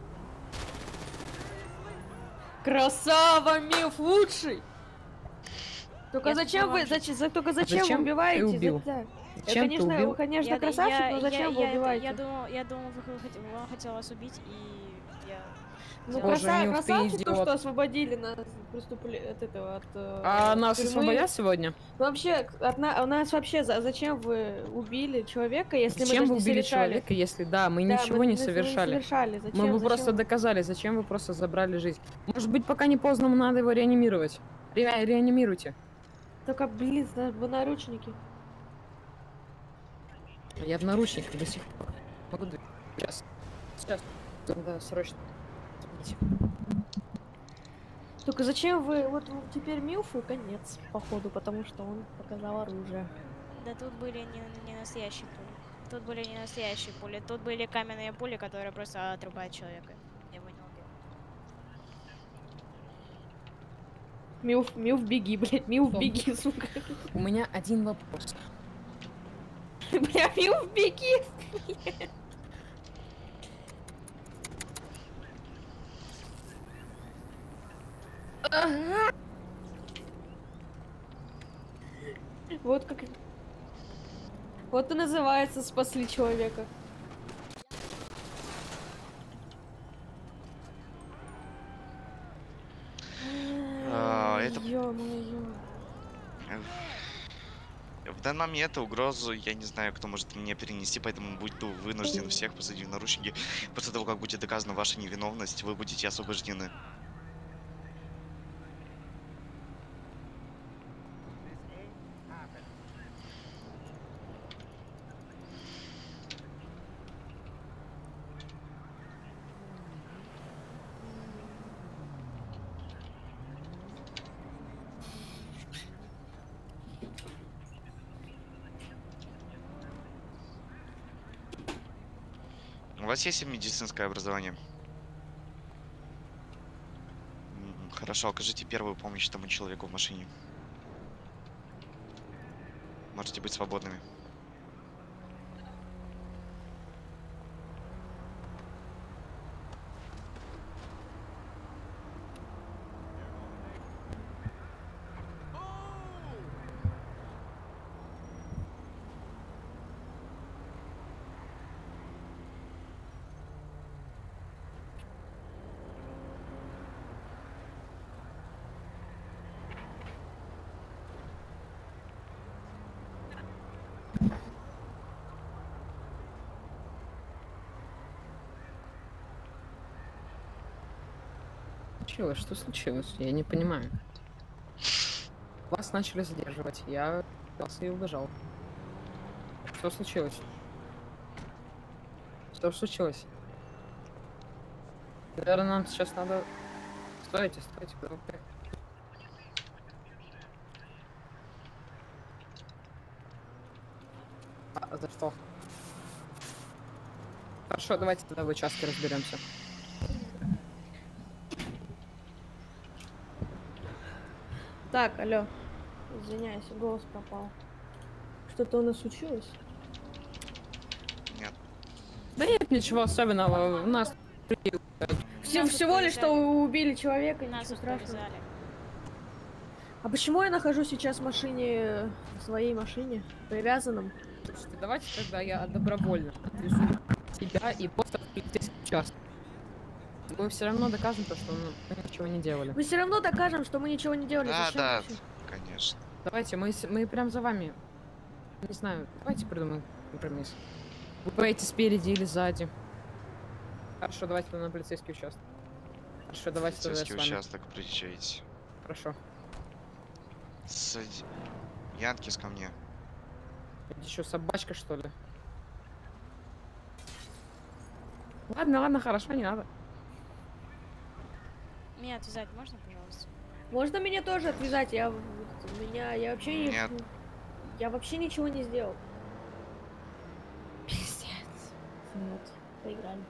Красава, Миф, лучший! Только Я зачем вы, зачем, за- только зачем, Зачем вы ты убиваете? убил? За- Зачем я, ты конечно, убил? вы, конечно, Я- красавчик, я- но зачем я- вы я- убиваете? Я думал, я думал, вы хот- он хотел вас убить, и я... Ну, Боже, краса- красавчик, то, что освободили нас преступле... от этого, от э, А нас тюрьмы. освободят сегодня? Ну, Вообще, от на- у нас вообще, за- зачем вы убили человека, если мы Зачем вы не убили совершали? человека, если да, мы Да, ничего мы- не совершали? совершали. Зачем, Мы бы зачем? просто доказали, зачем вы просто забрали жизнь. Может быть, пока не поздно, надо его реанимировать. Ре- реанимируйте. Только, блин, в наручники. Я в наручниках до сих пор. Могу. Сейчас. Сейчас. Надо срочно. Извините. Только зачем вы... Вот теперь Милфу конец, походу, потому что он показал оружие. Да тут были не, не настоящие пули. Тут были не настоящие пули. Тут были каменные пули, которые просто отрубают человека. Я его не убил. Милф, Милф, беги, блядь, Милф, Что? беги, сука. У меня один вопрос. Бля, Милф, беги. Вот как... Вот и называется спасли человека. А, это-. В данный момент угрозу я не знаю, кто может мне перенести, поэтому буду вынужден всех посадить в наручники. После того, как будет доказана ваша невиновность, вы будете освобождены. Есть медицинское образование? Хорошо, окажите первую помощь тому человеку в машине. Можете быть свободными. Случилось? Что случилось? Я не понимаю. Вас начали задерживать. Я вас и убежал. Что случилось? Что случилось? Наверное, нам сейчас надо... Стойте, стойте, куда вы? А, за что? Хорошо, давайте тогда в участке разберемся. Так, алло. Извиняюсь, голос пропал. Что-то у нас случилось? Нет. Да нет, ничего особенного. У нас Все, Нас всего лишь, что убили человека, Нас ничего тут страшного. А почему я нахожусь сейчас в машине, в своей машине, привязанном? Слушайте, давайте тогда я добровольно отвезу тебя и просто в полицейский участок. Мы все равно докажем то, что мы ничего не делали. Мы все равно докажем, что мы ничего не делали. Да, Зачем да, вообще? конечно. Давайте, мы, мы прям за вами. Не знаю, давайте придумаем компромисс. Вы поедете спереди или сзади. Хорошо, давайте на полицейский участок. Хорошо, давайте с Полицейский вами. участок приезжайте. Хорошо. Сади... Янкис ко мне. Это еще собачка, что ли? Ладно, ладно, хорошо, не надо. Меня отвязать можно, пожалуйста? Можно меня тоже отвязать? Я, меня, я вообще не... Нет. Я вообще ничего не сделал. Пиздец. Вот, поиграли.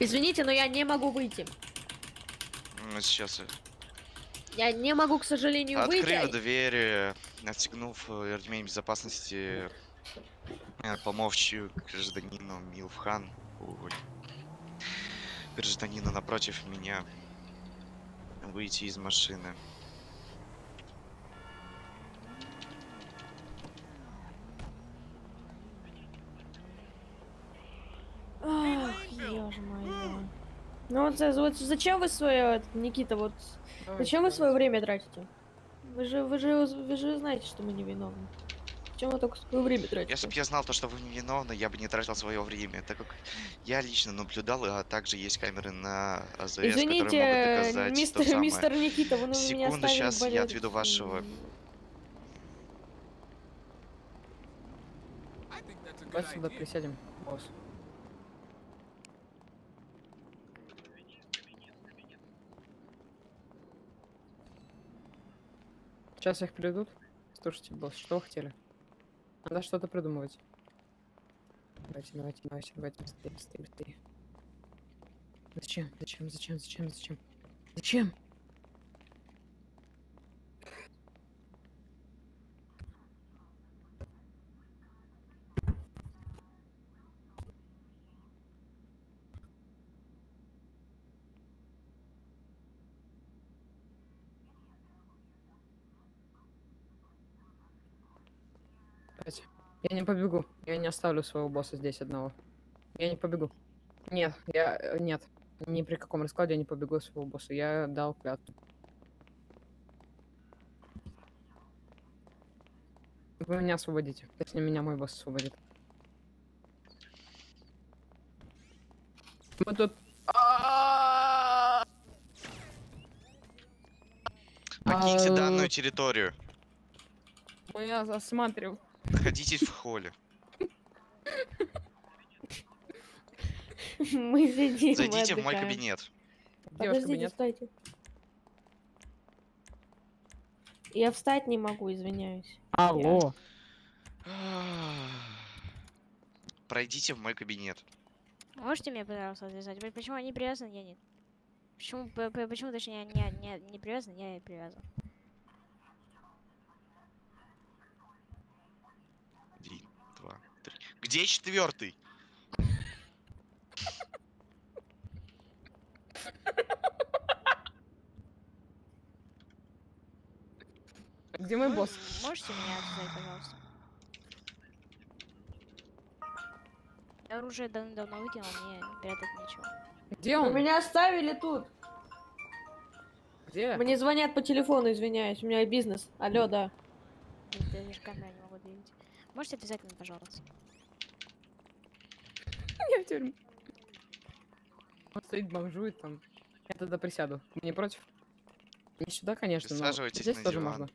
Извините, но я не могу выйти. Ну, Сейчас Я не могу, к сожалению, выйти. Открыв дверь, э, отстегнув э, ремень безопасности, э, помовчу гражданину Милфхан, ой, гражданину напротив меня, выйти из машины. Вот, вот зачем вы свое, Никита, вот зачем вы свое время тратите? Вы же, вы же, вы же знаете, что мы невиновны. Зачем вы только свое время тратите? Если бы я знал то, что вы невиновны, я бы не тратил свое время, так как я лично наблюдал, а также есть камеры на АЗС, которые могут Извините, доказать то мистер, самое. мистер Никита, вы на меня Секунду, оставили щас я отведу вашего. Давай сюда присядем, босс. Сейчас их придут. Слушайте, босс, что хотели? Надо что-то придумывать. Давайте, давайте, давайте, давайте, быстрее, быстрее, быстрее. Зачем, зачем, зачем, зачем, зачем? Зачем? Давайте. Я не побегу. Я не оставлю своего босса здесь одного. Я не побегу. Нет, я... э, Нет. Ни при каком раскладе я не побегу своего босса. Я дал клятву. Вы меня освободите. Точнее, меня мой босс освободит. Мы тут... Покиньте А, данную территорию. Я осматривал. Находитесь в холле. Мы сидим, Зайдите в мой кабинет. Подождите, стойте. Я встать не могу, извиняюсь. Алло. Пройдите в мой кабинет. Можете мне, пожалуйста, отвязать? Почему они привязаны, я нет? Почему, почему точнее, не, не, не привязан, я и привязан? Где четвертый? Где мой босс? Можете меня отвязать, пожалуйста? Я оружие давно выкинул, мне прятать нечего. Где Вы он? меня оставили тут. Где? Мне звонят по телефону, извиняюсь. У меня бизнес. Алло, да. Я даже не могу двигать. Можете отвязать меня, пожалуйста? Я в тюрьме. Он стоит, бомжует там. Я тогда присяду. Вы Не против? Не сюда, конечно, но Присаживайтесь здесь на тоже диван. можно.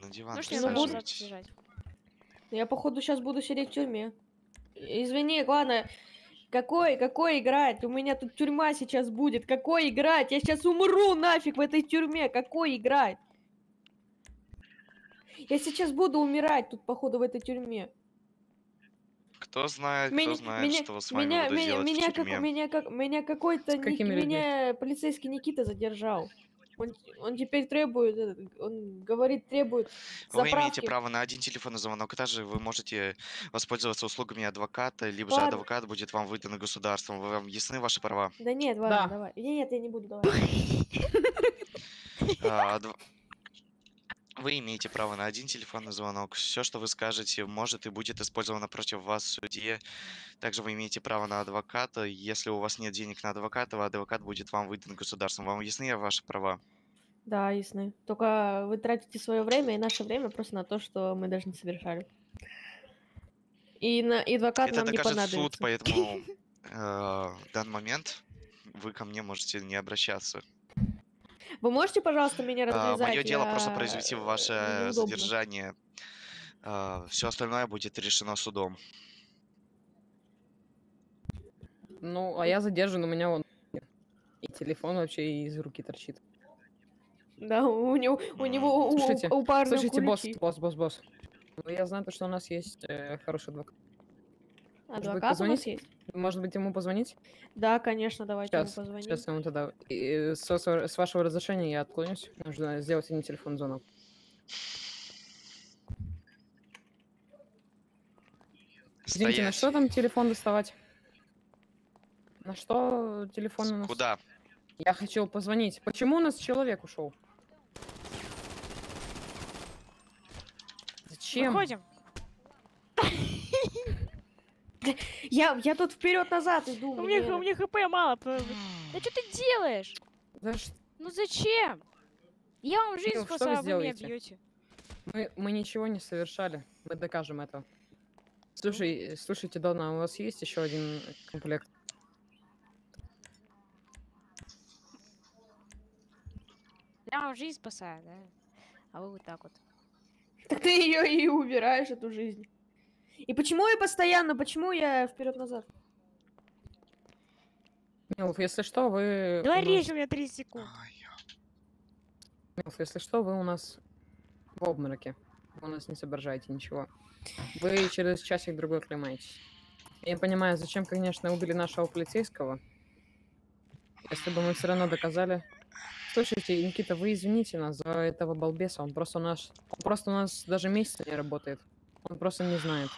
На диван Можете ну, пожалуйста, присаживайтесь. Я, походу, сейчас буду сидеть в тюрьме. Извини, ладно. Какой, какой играть? У меня тут тюрьма сейчас будет. Какой играть? Я сейчас умру нафиг в этой тюрьме. Какой играть? Я сейчас буду умирать тут, походу, в этой тюрьме. Кто знает, кто Меня, знает, меня, что с вами меня, будут меня, делать меня, в как, меня, как, меня какой-то, Ник- меня полицейский Никита задержал. Он, он теперь требует, этот, он говорит, требует Вы имеете заправки. право на один телефонный звонок. Также вы можете воспользоваться услугами адвоката, либо же Ладно. адвокат будет вам выдан государством. Вы- Вам ясны ваши права? Да нет, ладно, Да. давай. Нет, нет, я не буду, давай. Вы имеете право на один телефонный звонок. Все, что вы скажете, может и будет использовано против вас в суде. Также вы имеете право на адвоката. Если у вас нет денег на адвоката, адвокат будет вам выдан государством. Вам ясны ваши права? Да, ясно. Только вы тратите свое время и наше время просто на то, что мы даже не совершали. И, на, и адвокат Это нам не понадобится. суд, поэтому э, в данный момент вы ко мне можете не обращаться. Вы можете, пожалуйста, меня развязать? Мое дело просто произвести ваше задержание. Все остальное будет решено судом. Ну, а я задержан, у меня он и телефон вообще из руки торчит. Да, у него, у него у, Слушайте, у парня Слушайте, босс, босс, босс, босс. Ну, Я знаю, то, что у нас есть э, хороший адвокат. Быть, Адвокат у нас есть? Может быть, ему позвонить? Да, конечно, давайте ему Сейчас, позвоним. сейчас я ему тогда... И, э, с, с- вашего разрешения я отклонюсь. Нужно сделать один телефон звонок. Извините, на что там телефон доставать? На что телефон у нас? Куда? Я хотел позвонить. Почему у нас человек ушел? Зачем? Выходим. Я, я тут вперед-назад иду. У меня, у меня хп мало. Да что ты делаешь? Да ш- Ну зачем? Я вам жизнь Кирилл, что вы спасаю, а вы меня бьете. Мы, мы ничего не совершали. Мы докажем это. Слушай, э, слушайте, Дона, у вас есть еще один комплект? Я вам жизнь спасаю, да? А вы вот так вот. Так ты ее и убираешь, эту жизнь. И почему я постоянно, почему я вперед-назад? Милф, если что, вы... Давай у нас- режь у меня 30 секунд. Ай, Милф, если что, вы у нас в обмороке. Вы у нас не соображаете ничего. Вы через часик-другой оклемаетесь. Я понимаю, зачем, конечно, убили нашего полицейского. Если бы мы все равно доказали... Слушайте, Никита, вы извините нас за этого балбеса. Он просто у нас... Он просто у нас даже месяца не работает. Он просто не знает.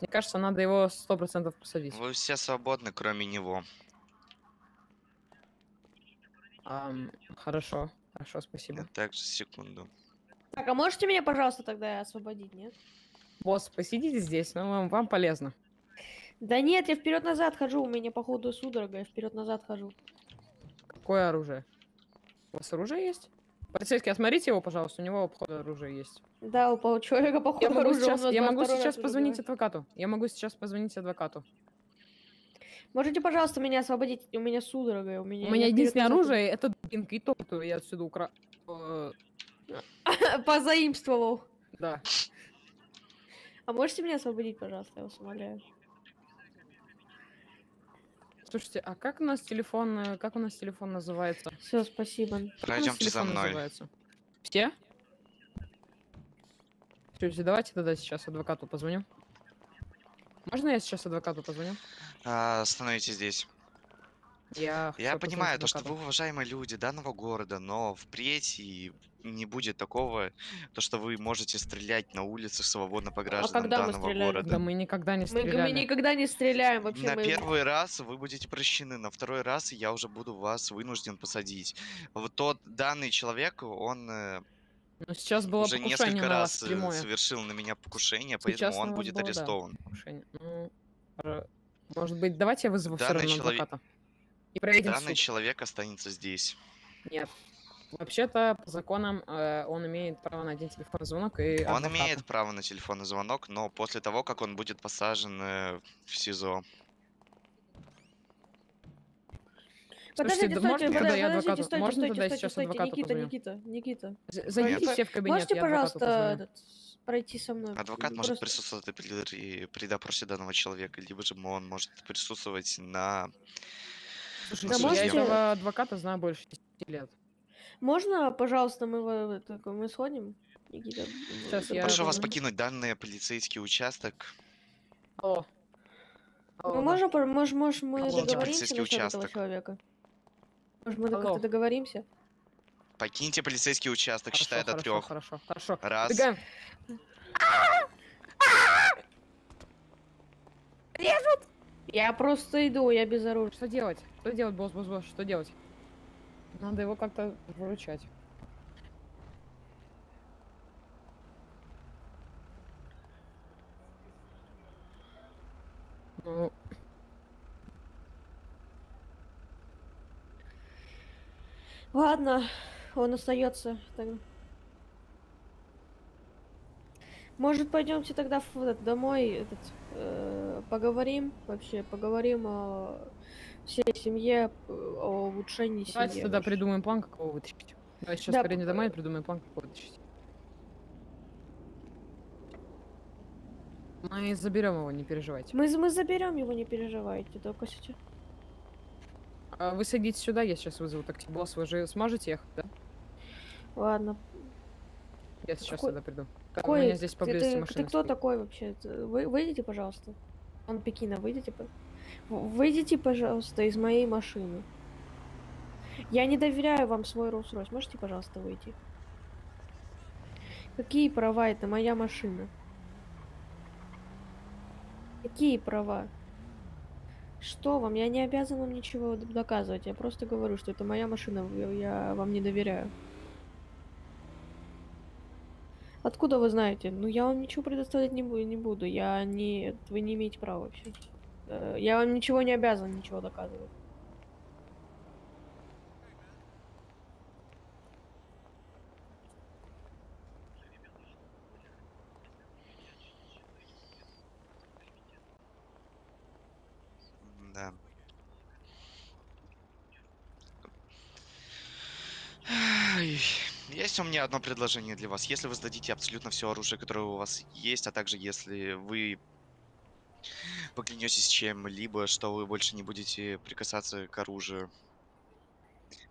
Мне кажется, надо его сто процентов посадить. Вы все свободны, кроме него. Ам, хорошо, хорошо, спасибо. Также секунду. Так, а можете меня, пожалуйста, тогда освободить, нет? Босс, посидите здесь, но вам, вам полезно. Да нет, я вперед-назад хожу, у меня походу судорога, я вперед-назад хожу. Какое оружие? У вас оружие есть? Полицейский, осмотрите его, пожалуйста, у него, походу, оружие есть. Да, у человека походу Я могу оружие, сейчас, я могу сейчас позвонить адвокату. Я могу сейчас позвонить адвокату. Можете, пожалуйста, меня освободить? У меня судорога, у меня... У меня единственное оружие это дубинка, и то, которую я отсюда украл. хожу. Позаимствовал. Да. А можете меня освободить, пожалуйста, я вас умоляю? Слушайте, а как у нас телефон, э, как у нас телефон называется? Все, спасибо. Как у нас Пройдемте за телефон мной. называется? Все? Слушайте, давайте тогда сейчас адвокату позвоню. Можно я сейчас адвокату позвоню? А, Остановитесь здесь. Я, Я понимаю, то, что вы уважаемые люди данного города, но впредь и не будет такого, то, что вы можете стрелять на улицах свободно по гражданам А когда мы данного стреляли? города. Да мы никогда не Мы, стреляли. мы никогда не стреляем вообще. На мы- первый раз вы будете прощены, на второй раз я уже буду вас вынужден посадить. Вот тот данный человек, он э, Ну, сейчас было уже несколько на раз э, прямое. совершил на меня покушение, Сейчас поэтому на он будет было, да. арестован. Покушение. Ну, может быть, давайте я вызову все Данный равно человек- адвоката. И проедем Данный суд. человек останется здесь. Нет. Вообще-то, по законам, э, он имеет право на один телефонный звонок и Он адвоката. имеет право на телефонный звонок, но после того, как он будет посажен э, в СИЗО. Подождите, да стойте, можно подождите, тогда я подождите, адвокату? стойте, Можно стойте, тогда стойте, сейчас стойте, адвокату Никита, позвоню? Никита, Никита. Зайдите все в кабинет, Можете, пожалуйста, этот, пройти со мной? Адвокат Ну, может просто- присутствовать при, при допросе данного человека, либо же он может присутствовать на... Слушайте, Да я можете- этого адвоката знаю больше 10 лет. Можно, пожалуйста, мы, это, мы сходим? Никита, Сейчас я Прошу вас покинуть данный полицейский участок. Алло. Алло, Мы да. можем, может, может, мы Покиньте договоримся полицейский насчет этого участок. человека? Может, мы как-то договоримся? Покиньте полицейский участок, Хорошо, считая до трех. Хорошо, хорошо. Раз. Бегаем. Я просто иду, я без оружия. Что делать? Что делать, босс, босс, босс? Что делать? Надо его как-то выручать. Ну, Ладно, он остается. Может, пойдемте тогда домой, этот, э, поговорим вообще, поговорим о всей семье, п- о улучшении Давайте семьи. тогда вашей. придумаем план, как его вытащить. Давайте сейчас Да, поедем п- домой придумаем план, как его вытащить. Мы заберем его, не переживайте. Мы, мы заберем его, не переживайте, только сейчас. А вы садитесь сюда, я сейчас вызову такси. Босс, вы же сможете ехать, да? Ладно. Я сейчас Какой- тогда приду. Какой, У меня здесь поблизости ты, машина ты кто стоит. такой вообще? Вы, выйдите, пожалуйста. Он Пекина, выйдите, по- В- выйдите, пожалуйста, из моей машины. Я не доверяю вам свой Rolls-Royce. Можете, пожалуйста, выйти? Какие права? Это моя машина. Какие права? Что вам? Я не обязан вам ничего доказывать. Я просто говорю, что это моя машина. Я, вам не доверяю. Откуда вы знаете? Ну, я вам ничего предоставлять не буду. Я не... Вы не имеете права вообще. Э, Я вам ничего не обязан, ничего доказывать. Да. Есть у меня одно предложение для вас. Если вы сдадите абсолютно все оружие, которое у вас есть, а также если вы поклянетесь чем-либо, что вы больше не будете прикасаться к оружию,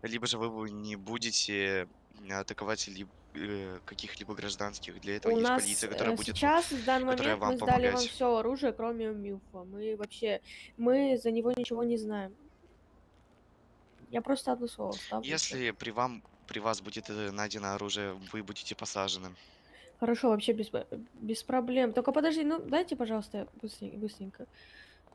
либо же вы не будете атаковать ли- э, каких-либо гражданских. Для этого У есть нас полиция, которая э, будет сейчас, в данный которая момент, вам мы сдали вам помогать. все оружие, кроме Милфа. Мы вообще... Мы за него ничего не знаем. Я просто одно слово ставлю. Если при вам при вас будет э, найдено оружие, вы будете посажены. Хорошо, вообще без, э, без проблем. Только подожди, ну дайте, пожалуйста, быстренько. быстренько.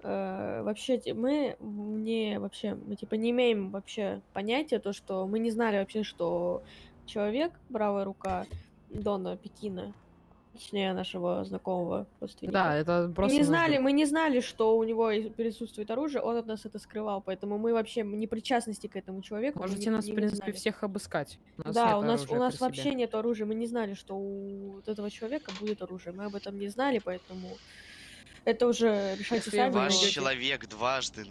Э, вообще, мы не вообще, мы типа не имеем вообще понятия, то, что мы не знали вообще, что человек, правая рука Дона Пекина, точнее нашего знакомого родственника. Да, это Мы просто... не наш знали, мы не знали, что у него присутствует оружие, он от нас это скрывал, поэтому мы вообще не причастности к этому человеку. мы Можете не- нас, не в принципе, знали. всех обыскать. У Да, нет у нас, у нас при себе. вообще нет оружия. Мы не знали, что у вот этого человека будет оружие. Мы об этом не знали, поэтому это уже решайте сами. Ваш найдете- человек дважды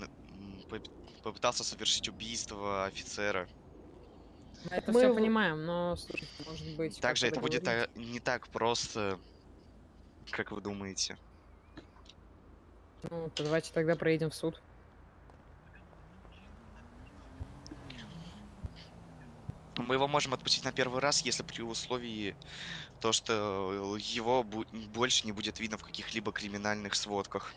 попытался совершить убийство офицера. Мы это Мы все понимаем, но, слушайте, может быть... Также это будет а, не так просто, как вы думаете. Ну, то давайте тогда проедем в суд. Мы его можем отпустить на первый раз, если при условии то, что его больше не будет видно в каких-либо криминальных сводках.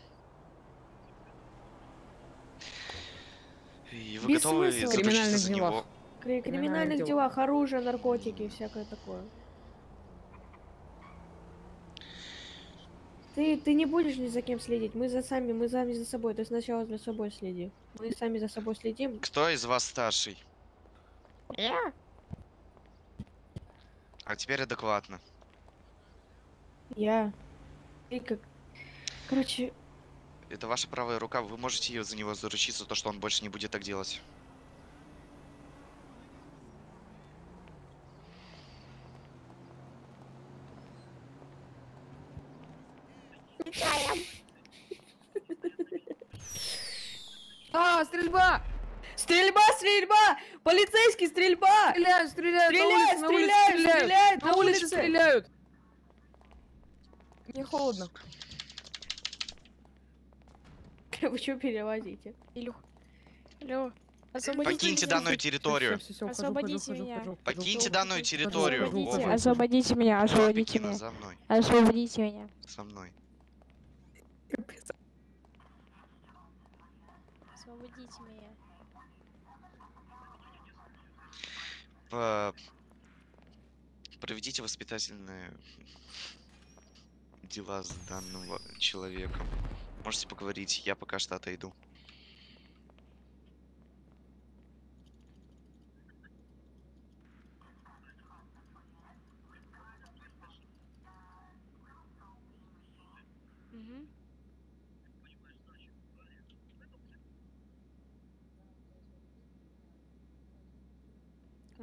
И вы Без готовы смысла. Криминальных за него? Кри- криминальных дел. делах, оружие, наркотики и всякое такое. Ты, ты не будешь ни за кем следить. Мы за сами, мы сами за собой. Ты сначала за собой следи. Мы сами за собой следим. Кто из вас старший? Я? А теперь адекватно. Я. Ты как. Короче, Это ваша правая рука, вы можете ее за него заручиться, то, что он больше не будет так делать. Стрельба! Стрельба, стрельба! Полицейский, стрельба! Стреляют, стреляют! Стреляют, на улице, улице стреляют, стреляют, На улице стреляют! Мне холодно. Вы что перевозите? Илюх. Алло. Освободите Покиньте меня. данную территорию. Освободите ухожу, ухожу, меня. ухожу. Покиньте данную территорию. Освободите. Ой. Освободите меня, освободите меня. за мной. Освободите меня. Со мной. Освободите меня. По- Проведите воспитательные дела с данным человеком. Можете поговорить, я пока что отойду.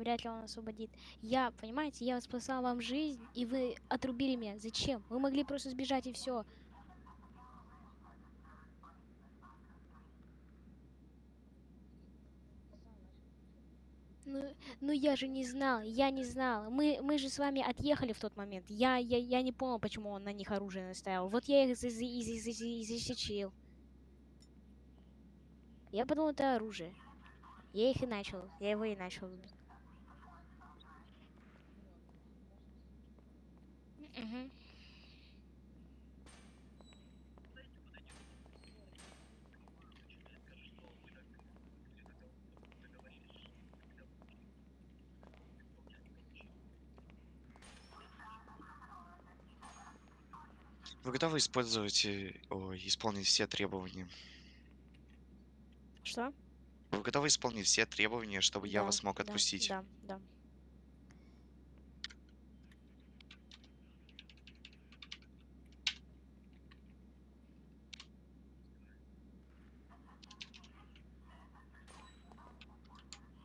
Вряд ли он освободит. Я, понимаете, я спасал вам жизнь, и вы отрубили меня. Зачем? Вы могли просто сбежать и все. Ну, ну я же не знал, я не знал. Мы, мы же с вами отъехали в тот момент. Я, я, я не понял, почему он на них оружие наставил. Вот я их засечил. Я подумал, это оружие. Я их и начал. Я его и начал. бить. Мгм. Вы готовы использовать, э, ой, исполнить все требования? Что? Вы готовы исполнить все требования, чтобы я Да, вас мог да, отпустить? Да, да.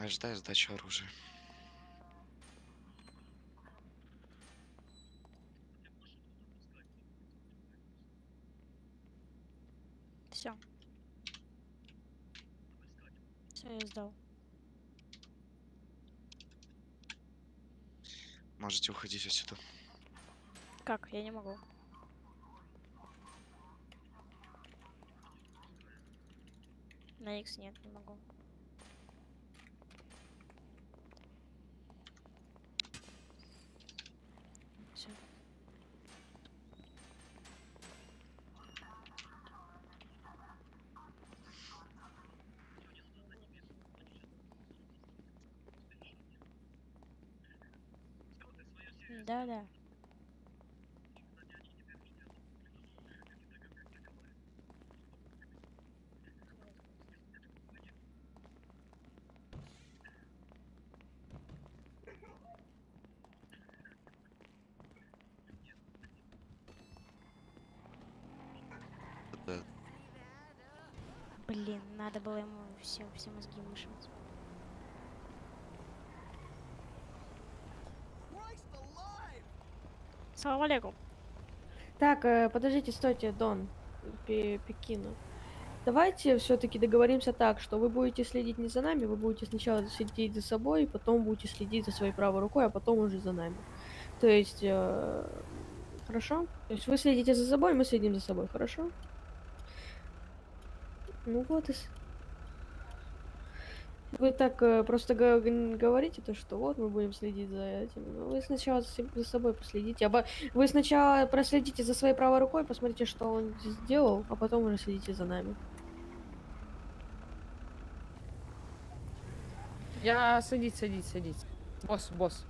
Ожидаю сдачи оружия. Все. Все, я сдал. Можете уходить отсюда. Как? Я не могу. На X нет, не могу. Все. Да, да. Да. Блин, надо было ему все, все мозги вышибать. Салам алейкум. Так, э, подождите, стойте, Дон, Пе- Пекину. Давайте все-таки договоримся так, что вы будете следить не за нами, вы будете сначала следить за собой, потом будете следить за своей правой рукой, а потом уже за нами. То есть, э, хорошо? То есть вы следите за собой, мы следим за собой, хорошо? Ну вот и... Вы так э, просто говорите, то, что вот мы будем следить за этим. Но вы сначала за, собой последите. Обо- Вы сначала проследите за своей правой рукой, посмотрите, что он сделал, а потом уже следите за нами. Я садись, садись, садись. Босс, босс.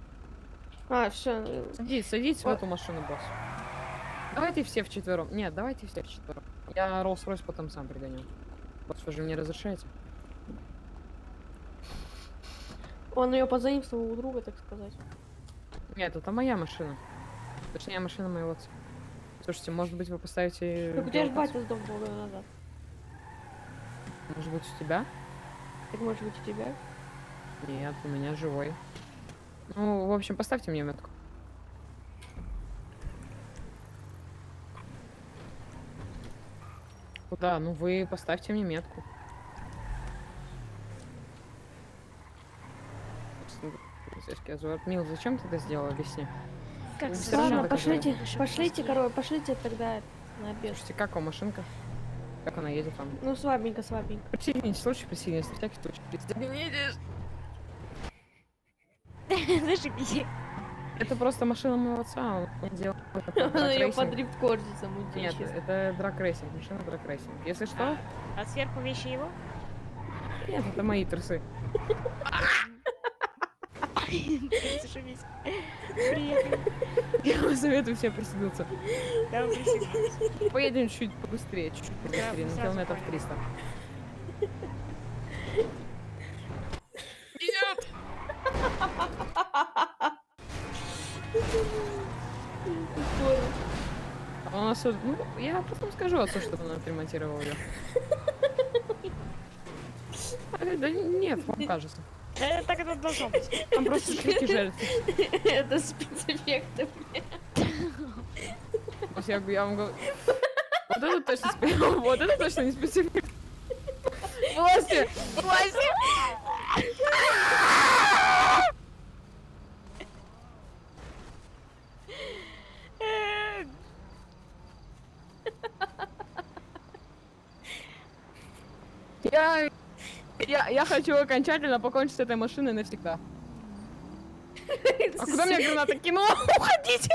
А, все. Садись, садись в О. эту машину, босс. Давайте все вчетвером. Нет, давайте все вчетвером. Я Роллс-Ройс потом сам пригоню. Вы же мне разрешаете? Он ее позаимствовал у друга, так сказать. Нет, это моя машина. Точнее, машина моего отца. Слушайте, может быть, вы поставите... Так у тебя же батя сдох полгода назад. Может быть, у тебя? Так может быть у тебя? Нет, у меня живой. Ну, в общем, поставьте мне метку. Куда? Ну вы поставьте мне метку. Полицейский Азуар. Мил, зачем ты это сделал? Объясни. Как Ну, Ладно, пошлите, пошлите, короче, пошлите тогда на обед. Слушайте, как вам машинка? Как она едет там? Ну, слабенько, слабенько. Присоединитесь, лучше присоединитесь, на всякий случай. Присоединитесь! Зашибись. Это просто машина моего отца, он, он делал Она ее по дрифт-корде замутила. Нет, это драг-рейсинг, машина драг-рейсинг. Если что, А сверху вещи его? нет, это мои трусы. Я вам советую все присоединиться. Да. Поедем чуть побыстрее, чуть-чуть побыстрее, на километров понял. 300. У нас, вот, ну, я потом скажу отцу, чтобы он отремонтировал ее. А, Да нет, вам кажется. Э, Так это должно быть. Там просто скрипки жертв. Это спецэффекты. Есть я, я вам говорю... Вот это точно спе- Вот это точно не специфика. Вылазьте! Вылазьте! Э, Я... Я, хочу окончательно покончить с этой машиной навсегда. А куда мне граната кинула? Уходите!